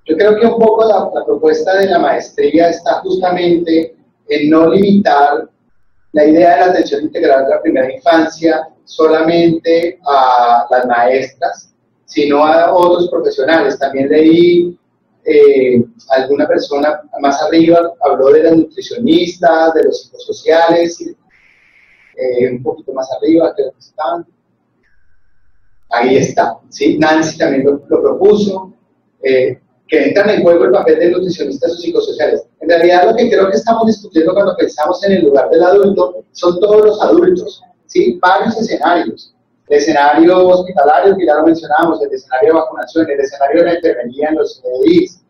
Yo creo que un poco la, la propuesta de la maestría está justamente en no limitar la idea de la atención integral de la primera infancia solamente a las maestras, sino a otros profesionales. También leí eh, alguna persona más arriba, habló de las nutricionistas, de los psicosociales, eh, un poquito más arriba, que. Ahí está, ¿sí? Nancy también lo, propuso, eh, que entran en juego el papel de nutricionistas o psicosociales. En realidad lo que creo que estamos discutiendo cuando pensamos en el lugar del adulto son todos los adultos, ¿sí? varios escenarios. El escenario hospitalario, que ya lo mencionamos, el escenario de vacunación, el escenario de la enfermería en los CDIs,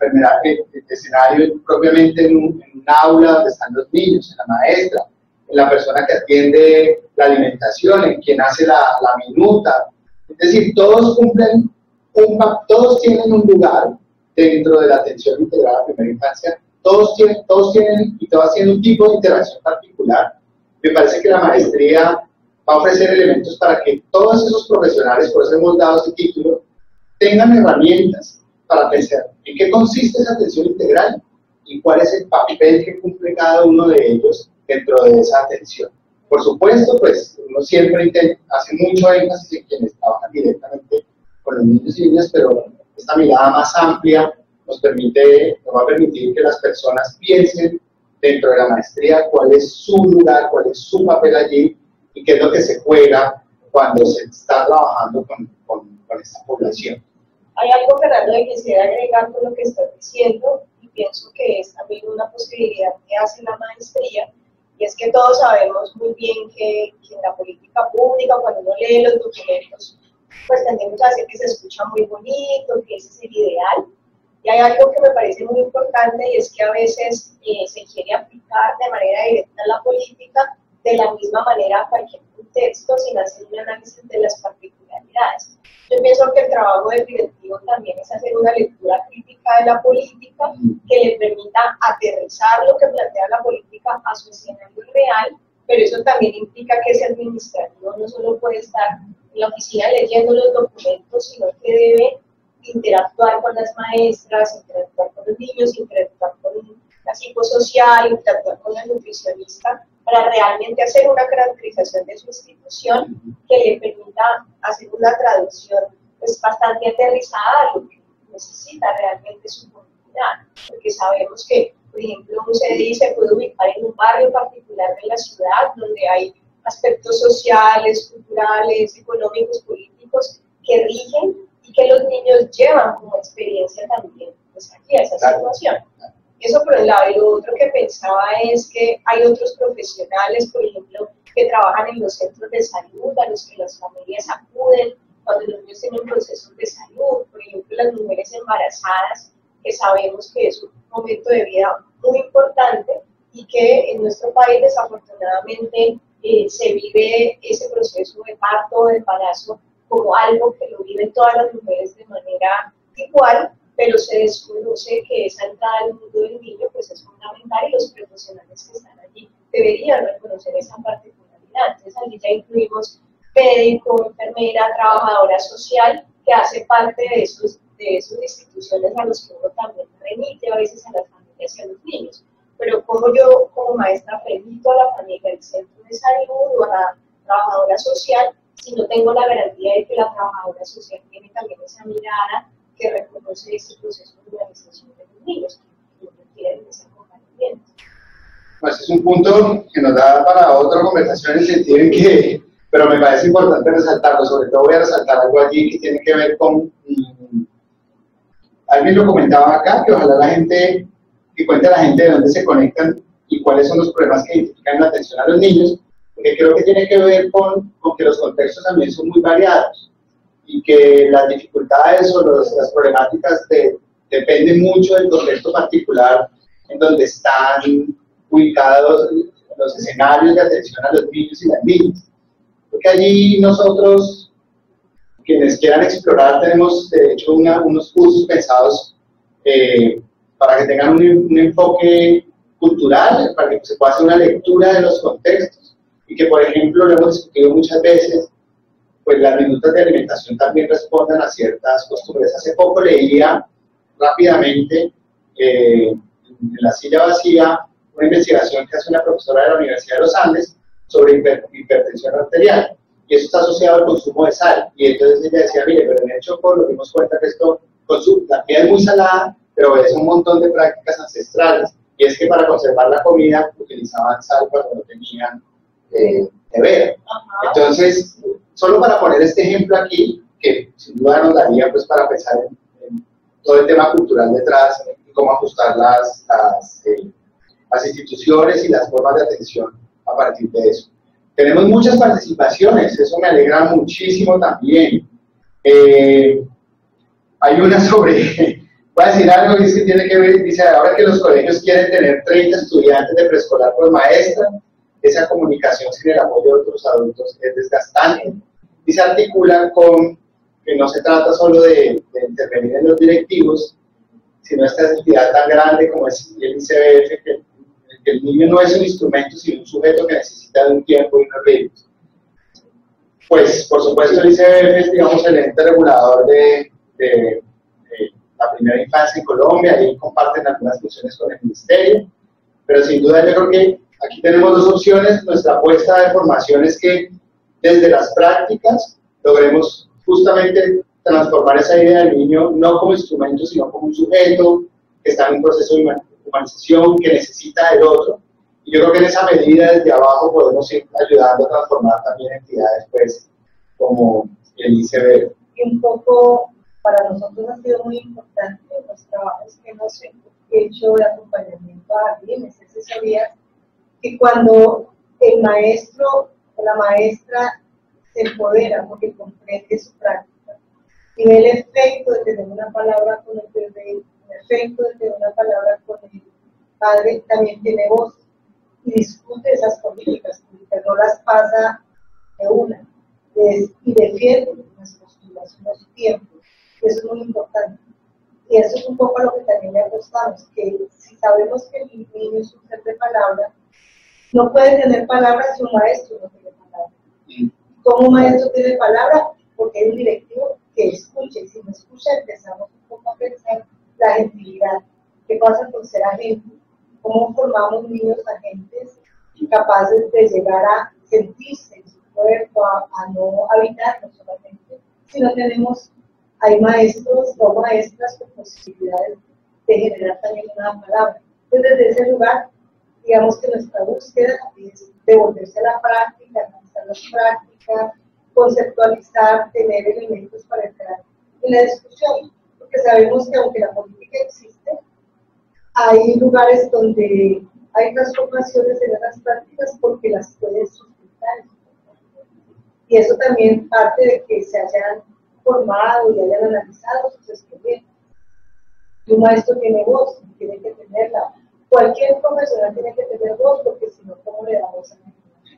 el, escenario propiamente en un, aula donde están los niños, en la maestra, en la persona que atiende la alimentación, en quien hace la, la minuta. Es decir, todos cumplen, un, todos tienen un lugar dentro de la atención integrada a primera infancia, todos tienen, todos tienen y todos tienen un tipo de interacción particular me parece que la maestría va a ofrecer elementos para que todos esos profesionales, por eso hemos dado ese título, tengan herramientas para pensar en qué consiste esa atención integral y cuál es el papel que cumple cada uno de ellos dentro de esa atención. Por supuesto, pues uno siempre hace mucho énfasis en quienes trabajan directamente con los niños y niñas, pero esta mirada más amplia nos permite, nos va a permitir que las personas piensen dentro de la maestría, cuál es su lugar, cuál es su papel allí y qué es lo que se juega cuando se está trabajando con, con, esta población.
Hay algo, Fernando, que quisiera agregar con lo que estás diciendo y pienso que es también una posibilidad que hace la maestría y es que todos sabemos muy bien que, que en la política pública, cuando uno lee los documentos, pues tendemos a decir que se escucha muy bonito, que ese es el ideal, y hay algo que me parece muy importante y es que a veces eh, se quiere aplicar de manera directa la política de la misma manera cualquier contexto sin hacer un análisis de las particularidades. Yo pienso que el trabajo del directivo también es hacer una lectura crítica de la política que le permita aterrizar lo que plantea la política a su escenario real, pero eso también implica que ese administrativo no solo puede estar en la oficina leyendo los documentos, sino que debe interactuar con las maestras, interactuar con los niños, interactuar con la psicosocial, interactuar con la nutricionista, para realmente hacer una caracterización de su institución que le permita hacer una traducción pues, bastante aterrizada a lo que necesita realmente su comunidad. Porque sabemos que, por ejemplo, un CDI se puede ubicar en un barrio particular de la ciudad donde hay aspectos sociales, culturales, económicos, políticos que rigen y que los niños llevan como experiencia también pues, aquí a esa situación. Eso por un lado. Y lo otro que pensaba es que hay otros profesionales, por ejemplo, que trabajan en los centros de salud, a los que las familias acuden cuando los niños tienen procesos de salud, por ejemplo, las mujeres embarazadas, que sabemos que es un momento de vida muy importante y que en nuestro país desafortunadamente eh, se vive ese proceso de parto de embarazo como algo que lo viven todas las mujeres de manera igual, pero se desconoce que esa entrada al mundo del niño pues es fundamental y los profesionales que están allí deberían reconocer esa particularidad. Entonces allí ya incluimos médico, enfermera, trabajadora social, que hace parte de esos, de esas instituciones a los que uno también remite a veces a las familias y a los niños. Pero como yo como maestra remito a la familia del centro de salud o a la trabajadora social, si no tengo la garantía de que la trabajadora social tiene también esa mirada que reconoce ese proceso de organización de los niños que requieren ese acompañamiento.
Pues es un punto que nos da para otra conversación en el sentido en que pero me parece importante resaltarlo, sobre todo voy a resaltar algo allí que tiene que ver con, mm, alguien lo comentaba acá, que ojalá la gente, que cuente a la gente de dónde se conectan y cuáles son los problemas que identifican la atención a los niños, porque creo que tiene que ver con, con que los contextos también son muy variados y que las dificultades o las problemáticas dependen mucho del contexto particular en donde están ubicados los escenarios de atención a los niños y las niñas. Porque allí nosotros, quienes quieran explorar, tenemos de hecho unos cursos pensados eh, para que tengan un, enfoque cultural, para que se pueda hacer una lectura de los contextos. Y que, por ejemplo, lo hemos discutido muchas veces, pues las minutas de alimentación también respondan a ciertas costumbres. Hace poco leía rápidamente eh, en la silla vacía una investigación que hace una profesora de la Universidad de los Andes sobre hipertensión arterial. Y eso está asociado al consumo de sal. Y entonces ella decía, mire, pero en el Chocó nos dimos cuenta que esto, la comida es muy salada, pero es un montón de prácticas ancestrales. Y es que para conservar la comida utilizaban sal cuando no tenían eh, ver. Entonces, solo para poner este ejemplo aquí, que sin duda nos daría pues para pensar en, todo el tema cultural detrás y cómo ajustar las, las, eh, las instituciones y las formas de atención a partir de eso. Tenemos muchas participaciones, eso me alegra muchísimo también. Eh, hay una sobre, voy a decir algo que tiene que ver, dice, ahora que los colegios quieren tener 30 estudiantes de preescolar por maestra, esa comunicación sin el apoyo de otros adultos es desgastante. Y se articula con que no se trata solo de, de intervenir en los directivos, sino esta entidad tan grande como es el ICBF que el niño no es un instrumento, sino un sujeto que necesita de un tiempo y unos ritmos. Pues, por supuesto, el ICBF es, digamos, el ente regulador de, la primera infancia en Colombia, y comparten algunas funciones con el ministerio, pero sin duda yo creo que aquí tenemos dos opciones. Nuestra apuesta de formación es que desde las prácticas logremos justamente transformar esa idea del niño no como instrumento, sino como un sujeto que está en un proceso de humanización que necesita el otro. Y yo creo que en esa medida desde abajo podemos ir ayudando a transformar también entidades pues, como el ICB.
un poco para nosotros ha sido muy importante los trabajos que hemos hecho de acompañamiento a bienes, asesorías, que cuando el maestro o la maestra se empodera porque comprende su práctica y ve el efecto de tener una palabra con el bebé efecto de que una palabra con el padre también tiene voz y discute esas políticas, porque no las pasa de una y defiende las posturas, los tiempos. Eso es muy importante. Y eso es un poco lo que también le apostamos, que si sabemos que el niño es un ser de palabra, no puede tener palabras si un maestro no tiene palabra. ¿Cómo un maestro tiene palabra? Porque hay un directivo que escucha, y si no escucha empezamos un poco a pensar la gentilidad. ¿Qué pasa con ser agente? ¿Cómo formamos niños agentes capaces de llegar a sentirse en su cuerpo, a, no habitarlo solamente, si no tenemos, hay maestros o maestras con posibilidades de generar también una palabra. Entonces, desde ese lugar, digamos que nuestra búsqueda es devolverse a la práctica, analizar las prácticas, conceptualizar, tener elementos para entrar en la discusión, porque sabemos que aunque la política existe, hay lugares donde hay transformaciones en las prácticas porque las puedes sustentar. Y eso también parte de que se hayan formado y hayan analizado sus experimentos. Y un maestro tiene voz, tiene que tenerla. Cualquier profesional tiene que tener voz porque si no, ¿cómo le damos a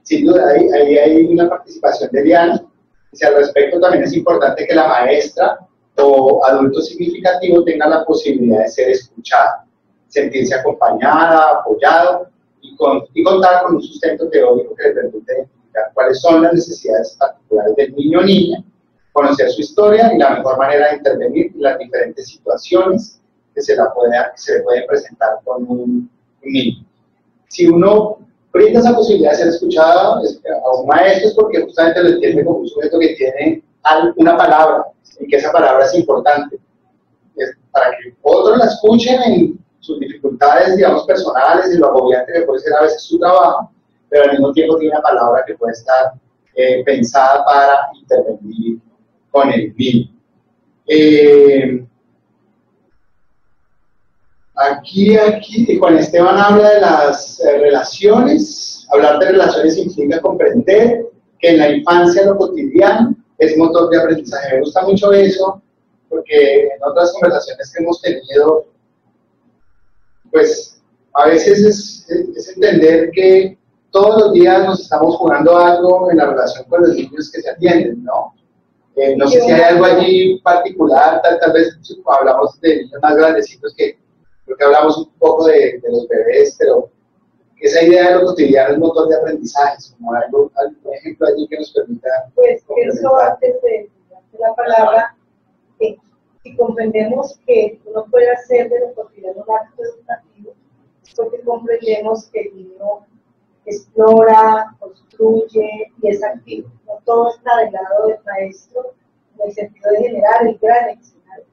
Sin duda, ahí, ahí hay una participación de Diana. Y al respecto también es importante que la maestra o adulto significativo tenga la posibilidad de ser escuchada, sentirse acompañada, apoyado y, con, y contar con un sustento teórico que le permite identificar cuáles son las necesidades particulares del niño o niña, conocer su historia y la mejor manera de intervenir en las diferentes situaciones que se, la puede, se le pueden presentar con un, niño. Si uno brinda esa posibilidad de ser escuchado a un maestro es porque justamente lo entiende como un sujeto que tiene una palabra y que esa palabra es importante. para que otros la escuchen en sus dificultades, digamos, personales y lo agobiante que puede ser a veces su trabajo, pero al mismo tiempo tiene una palabra que puede estar eh, pensada para intervenir con el niño. Eh, Aquí, aquí, Juan Esteban habla de las eh, relaciones. Hablar de relaciones implica comprender que en la infancia lo cotidiano es motor de aprendizaje. Me gusta mucho eso, porque en otras conversaciones que hemos tenido, pues a veces es, entender que todos los días nos estamos jugando algo en la relación con los niños que se atienden, ¿no? Eh, no sé si hay algo allí particular, tal, tal vez hablamos de niños más grandecitos que creo que hablamos un poco de, los bebés, pero esa idea de lo cotidiano es motor de aprendizaje, como algo, algún ejemplo allí que nos permita.
Pues eso antes de, la palabra, si comprendemos que uno puede hacer de lo cotidiano un acto educativo, porque comprendemos que el niño explora, construye y es activo. No todo está del lado del maestro en el sentido de generar el gran escenario.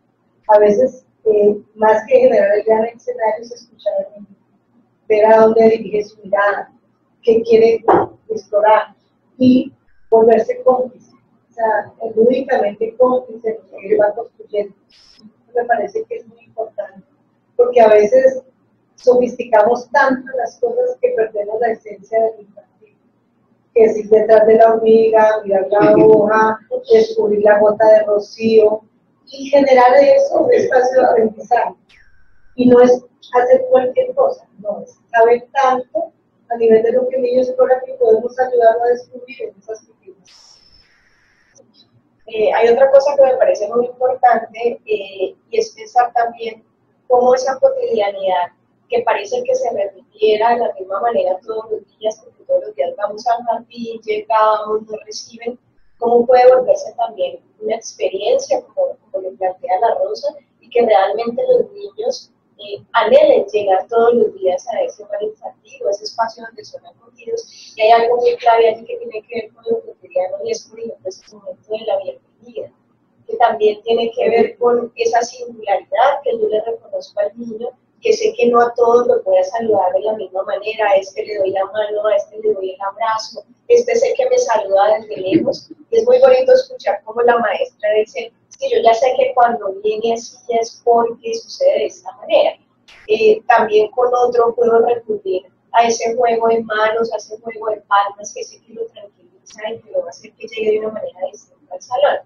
A veces eh, más que generar el gran escenario, es escuchar al niño, ver a dónde dirige su mirada, qué quiere explorar y volverse cómplice. O sea, lúdicamente cómplice de lo que él va construyendo. Me parece que es muy importante, porque a veces sofisticamos tanto las cosas que perdemos la esencia del infantil. Que es ir detrás de la hormiga, mirar la hoja, descubrir la gota de rocío, y generar eso un espacio de aprendizaje. Y no es hacer cualquier cosa, no, es saber tanto a nivel de lo que el niño que podemos ayudarlo a descubrir en esas actividades.
Eh, hay otra cosa que me parece muy importante eh, y es pensar también cómo esa cotidianidad que parece que se repitiera de la misma manera todos los días, porque todos los días vamos al jardín, llegamos, nos reciben, cómo puede volverse también una experiencia, como, como lo plantea la Rosa, y que realmente los niños eh, anhelen llegar todos los días a ese lugar infantil, a ese espacio donde son acogidos. Y hay algo muy clave allí que tiene que ver con lo cotidiano y es, por ejemplo, ese momento de la bienvenida, que también tiene que ver con esa singularidad que yo le reconozco al niño que sé que no a todos lo voy a saludar de la misma manera, a este le doy la mano, a este le doy el abrazo, este sé que me saluda desde lejos. Y es muy bonito escuchar como la maestra dice, sí, yo ya sé que cuando viene así es porque sucede de esta manera. Eh, también con otro puedo recurrir a ese juego de manos, a ese juego de palmas que sé que lo tranquiliza y que lo va a hacer que llegue de una manera distinta al salón.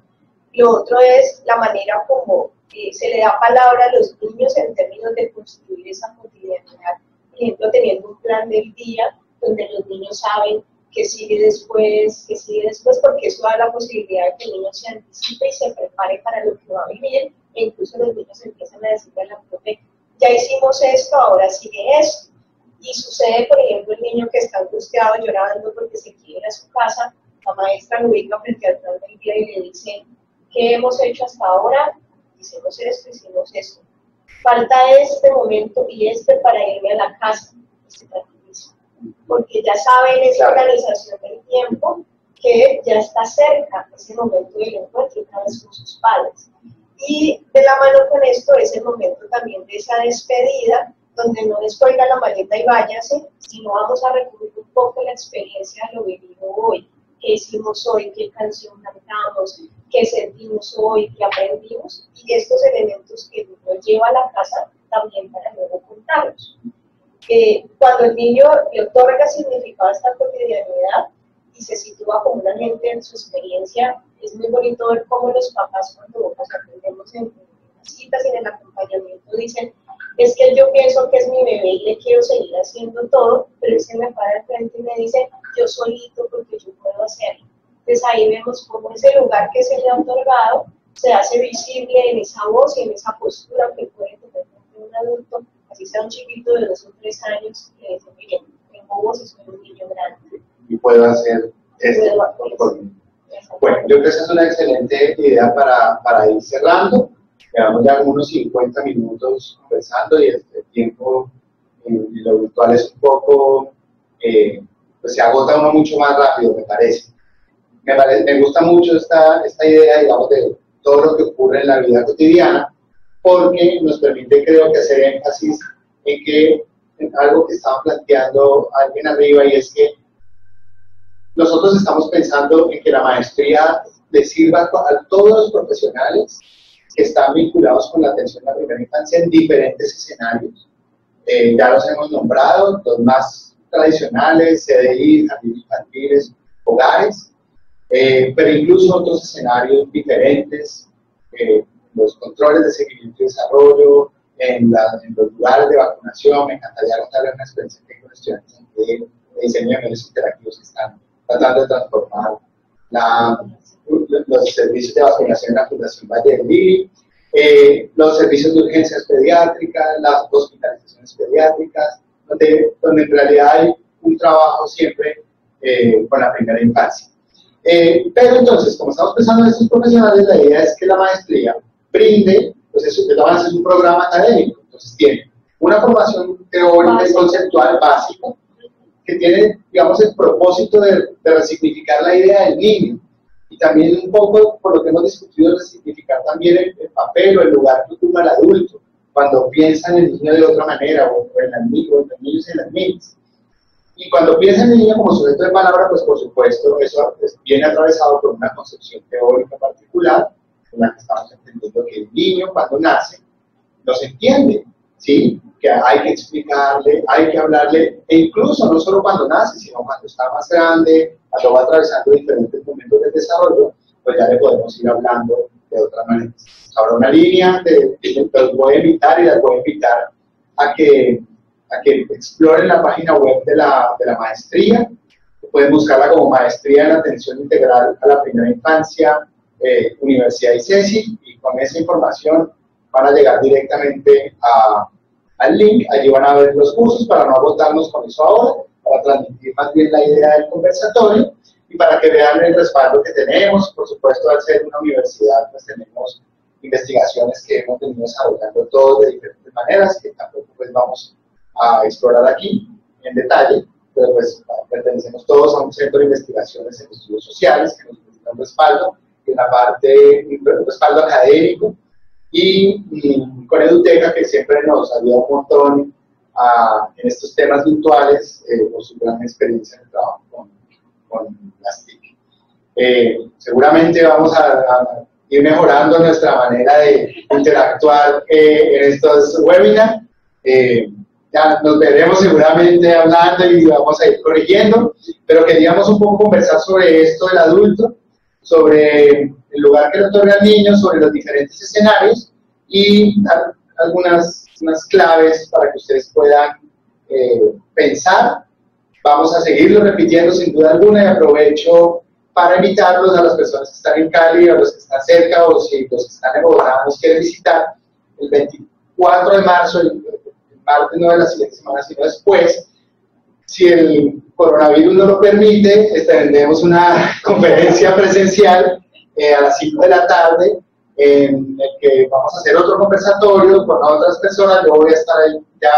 Lo otro es la manera como se le da palabra a los niños en términos de construir esa cotidianidad. Por ejemplo, teniendo un plan del día donde los niños saben que sigue después, que sigue después, porque eso da la posibilidad de que el niño se anticipe y se prepare para lo que va a vivir, e incluso los niños empiezan a decirle a la profe, ya hicimos esto, ahora sigue esto. Y sucede, por ejemplo, el niño que está angustiado, llorando porque se quiere ir a su casa, la maestra lo ubica frente al plan del día y le dice, ¿qué hemos hecho hasta ahora? Hicimos esto, hicimos esto. Falta este momento y este para irme a la casa, porque ya saben esa organización del tiempo que ya está cerca ese momento del encuentro otra vez con sus padres. Y de la mano con esto es el momento también de esa despedida, donde no descuelga la maleta y váyase, sino vamos a recurrir un poco la experiencia de lo vivido hoy, qué hicimos hoy, qué canción cantamos, qué sentimos hoy, qué aprendimos, y estos elementos que nos lleva a la casa también para luego contarlos. Eh, cuando el niño le otorga significado a esta cotidianidad y se sitúa comúnmente en su experiencia, es muy bonito ver cómo los papás cuando nos aprendemos en, las citas y en el acompañamiento dicen, es que yo pienso que es mi bebé y le quiero seguir haciendo todo, pero él se me para al frente y me dice, yo solito porque yo puedo hacerlo. Entonces ahí vemos cómo ese lugar que se le ha otorgado se hace visible en esa voz y en esa postura que puede tener un adulto, así sea un chiquito de dos o tres años, que dice, miren, tengo voz y soy un niño grande.
Y puedo hacer esto. Bueno, yo creo que esa es una excelente idea para, para ir cerrando. Llevamos ya unos 50 minutos conversando y este tiempo en lo virtual es un poco, eh, pues se agota uno mucho más rápido, me parece. Me, me gusta mucho esta, esta idea, digamos, de todo lo que ocurre en la vida cotidiana, porque nos permite, creo que, hacer énfasis en que en algo que estaba planteando alguien arriba y es que nosotros estamos pensando en que la maestría le sirva a todos los profesionales que están vinculados con la atención a la primera infancia en diferentes escenarios. Eh, ya los hemos nombrado, los más tradicionales, CDI, jardines infantiles, hogares, eh, pero incluso otros escenarios diferentes, eh, los controles de seguimiento y desarrollo, en, en, los lugares de vacunación. Me encantaría contarles una experiencia que tengo estudiantes de, de diseño de medios interactivos que están tratando de transformar la, los servicios de vacunación en la Fundación Valle del Lili, eh, los servicios de urgencias pediátricas, las hospitalizaciones pediátricas, donde, donde en realidad hay un trabajo siempre eh, con la primera infancia. Eh, pero entonces, como estamos pensando en estos profesionales, la idea es que la maestría brinde, pues eso, que es un programa académico, entonces tiene una formación teórica y conceptual básica, que tiene, digamos, el propósito de, de resignificar la idea del niño, y también un poco por lo que hemos discutido, resignificar también el, papel o el lugar que ocupa el adulto cuando piensa en el niño de otra manera, o, en, el, o en los niños y las niñas. Y cuando piensa en el niño como sujeto de palabra, pues por supuesto eso viene atravesado por una concepción teórica particular, en la que estamos entendiendo que el niño cuando nace no se entiende, ¿sí? Que hay que explicarle, hay que hablarle, e incluso no solo cuando nace, sino cuando está más grande, cuando va atravesando diferentes momentos de desarrollo, pues ya le podemos ir hablando de otra manera. Habrá una línea de, los voy a invitar y las voy a invitar a que, a que exploren la página web de la, de la maestría. Pueden buscarla como Maestría en Atención Integral a la Primera Infancia, eh, Universidad ICESI, y con esa información van a llegar directamente a, al link. Allí van a ver los cursos para no agotarnos con eso ahora, para transmitir más bien la idea del conversatorio y para que vean el respaldo que tenemos. Por supuesto, al ser una universidad, pues tenemos investigaciones que hemos venido desarrollando todos de diferentes maneras, que tampoco pues vamos a explorar aquí en detalle, pero pues pertenecemos todos a un centro de investigaciones en estudios sociales que nos necesita un respaldo, y una parte, un respaldo académico, y, con Eduteca, que siempre nos ayuda un montón en estos temas virtuales eh, por su gran experiencia en el trabajo con, las TIC. Eh, seguramente vamos a, ir mejorando nuestra manera de interactuar eh, en estos webinars. ya nos veremos seguramente hablando y vamos a ir corrigiendo, pero queríamos un poco conversar sobre esto del adulto, sobre el lugar que le otorga al niño, sobre los diferentes escenarios y dar algunas unas claves para que ustedes puedan eh, pensar. Vamos a seguirlo repitiendo sin duda alguna y aprovecho para invitarlos a las personas que están en Cali, a los que están cerca o si los que están en Bogotá nos quieren visitar el 24 de marzo, el, martes no de la siguiente semana, sino después. Si el coronavirus no lo permite, tendremos una conferencia presencial eh, a las 5 de la tarde en el que vamos a hacer otro conversatorio con otras personas. Yo voy a estar ahí ya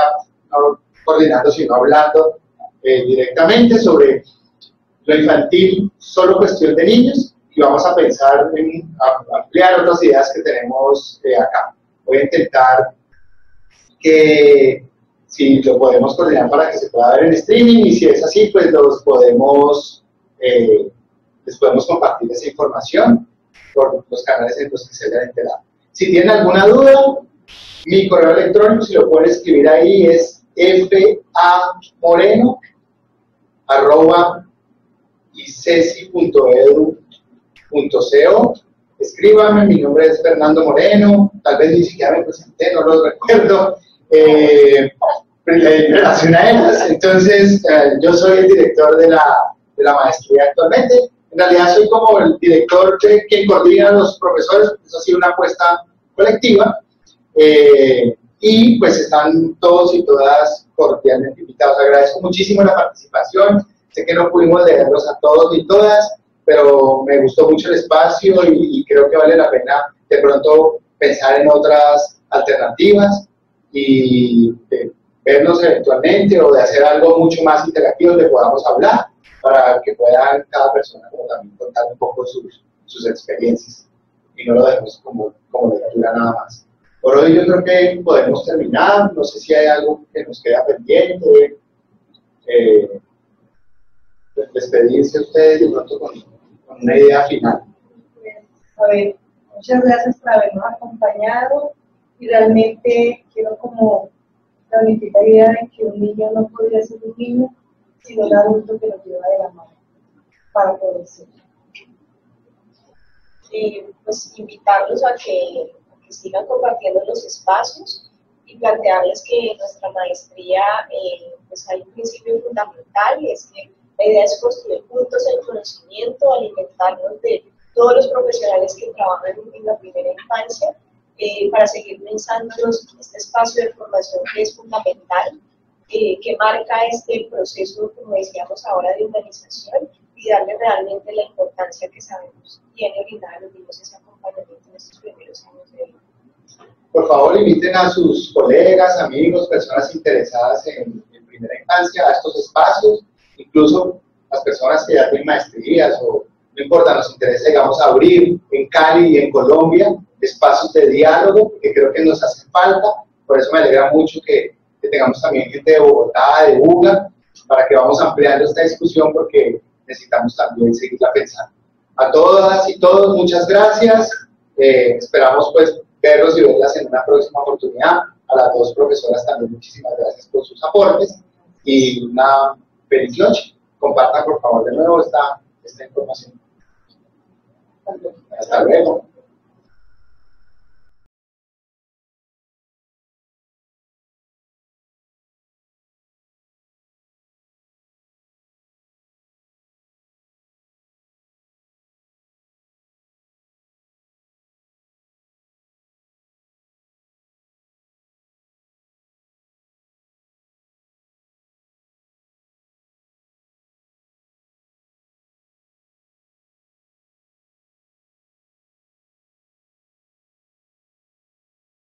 no coordinando, sino hablando eh, directamente sobre lo infantil, solo cuestión de niños, y vamos a pensar en ampliar otras ideas que tenemos eh, acá. Voy a intentar que si lo podemos coordinar para que se pueda ver en streaming y si es así, pues los podemos, eh, les podemos compartir esa información por los canales en los que se hayan enterado. Si tienen alguna duda, mi correo electrónico, si lo pueden escribir ahí, es famoreno arroba icesi.edu.co. Escríbame, mi nombre es Fernando Moreno, tal vez ni siquiera me presenté, no lo recuerdo. Eh, ellas. Entonces, eh, yo soy el director de la, de la maestría actualmente. En realidad soy como el director que coordina a los profesores, eso ha sido una apuesta colectiva. Eh, y pues están todos y todas cordialmente invitados. Agradezco muchísimo la participación. Sé que no pudimos leerlos a todos y todas, pero me gustó mucho el espacio y creo que vale la pena de pronto pensar en otras alternativas y de vernos eventualmente o de hacer algo mucho más interactivo donde podamos hablar para que puedan cada persona como también contar un poco sus, sus experiencias y no lo dejemos como, como lectura nada más. Por hoy yo creo que podemos terminar, no sé si hay algo que nos queda pendiente, eh, despedirse ustedes de pronto con, con una idea final.
A ver, muchas gracias por habernos acompañado y realmente quiero como transmitir la idea de que un niño no podría ser un niño sino un adulto que lo lleva de la mano para poder ser.
Pues invitarlos a que, sigan compartiendo los espacios y plantearles que nuestra maestría eh, pues hay un principio fundamental y es que la idea es construir juntos el conocimiento, alimentarnos de todos los profesionales que trabajan en la primera infancia eh, para seguir pensando en este espacio de formación que es fundamental, eh, que marca este proceso, como decíamos ahora, de humanización y darle realmente la importancia que sabemos tiene brindar a los niños ese acompañamiento en estos primeros años de vida.
Por favor, inviten a sus colegas, amigos, personas interesadas en, en primera infancia a estos espacios, incluso las personas que ya tienen maestrías o no importa, nos interesa, digamos, abrir en Cali y en Colombia espacios de diálogo que creo que nos hacen falta. Por eso me alegra mucho que, tengamos también gente de Bogotá, de Buga, para que vamos ampliando esta discusión porque necesitamos también seguirla pensando. A todas y todos, muchas gracias. Eh, esperamos pues verlos y verlas en una próxima oportunidad. A las dos profesoras también muchísimas gracias por sus aportes y una feliz noche. Compartan por favor de nuevo esta, esta información. Hasta luego.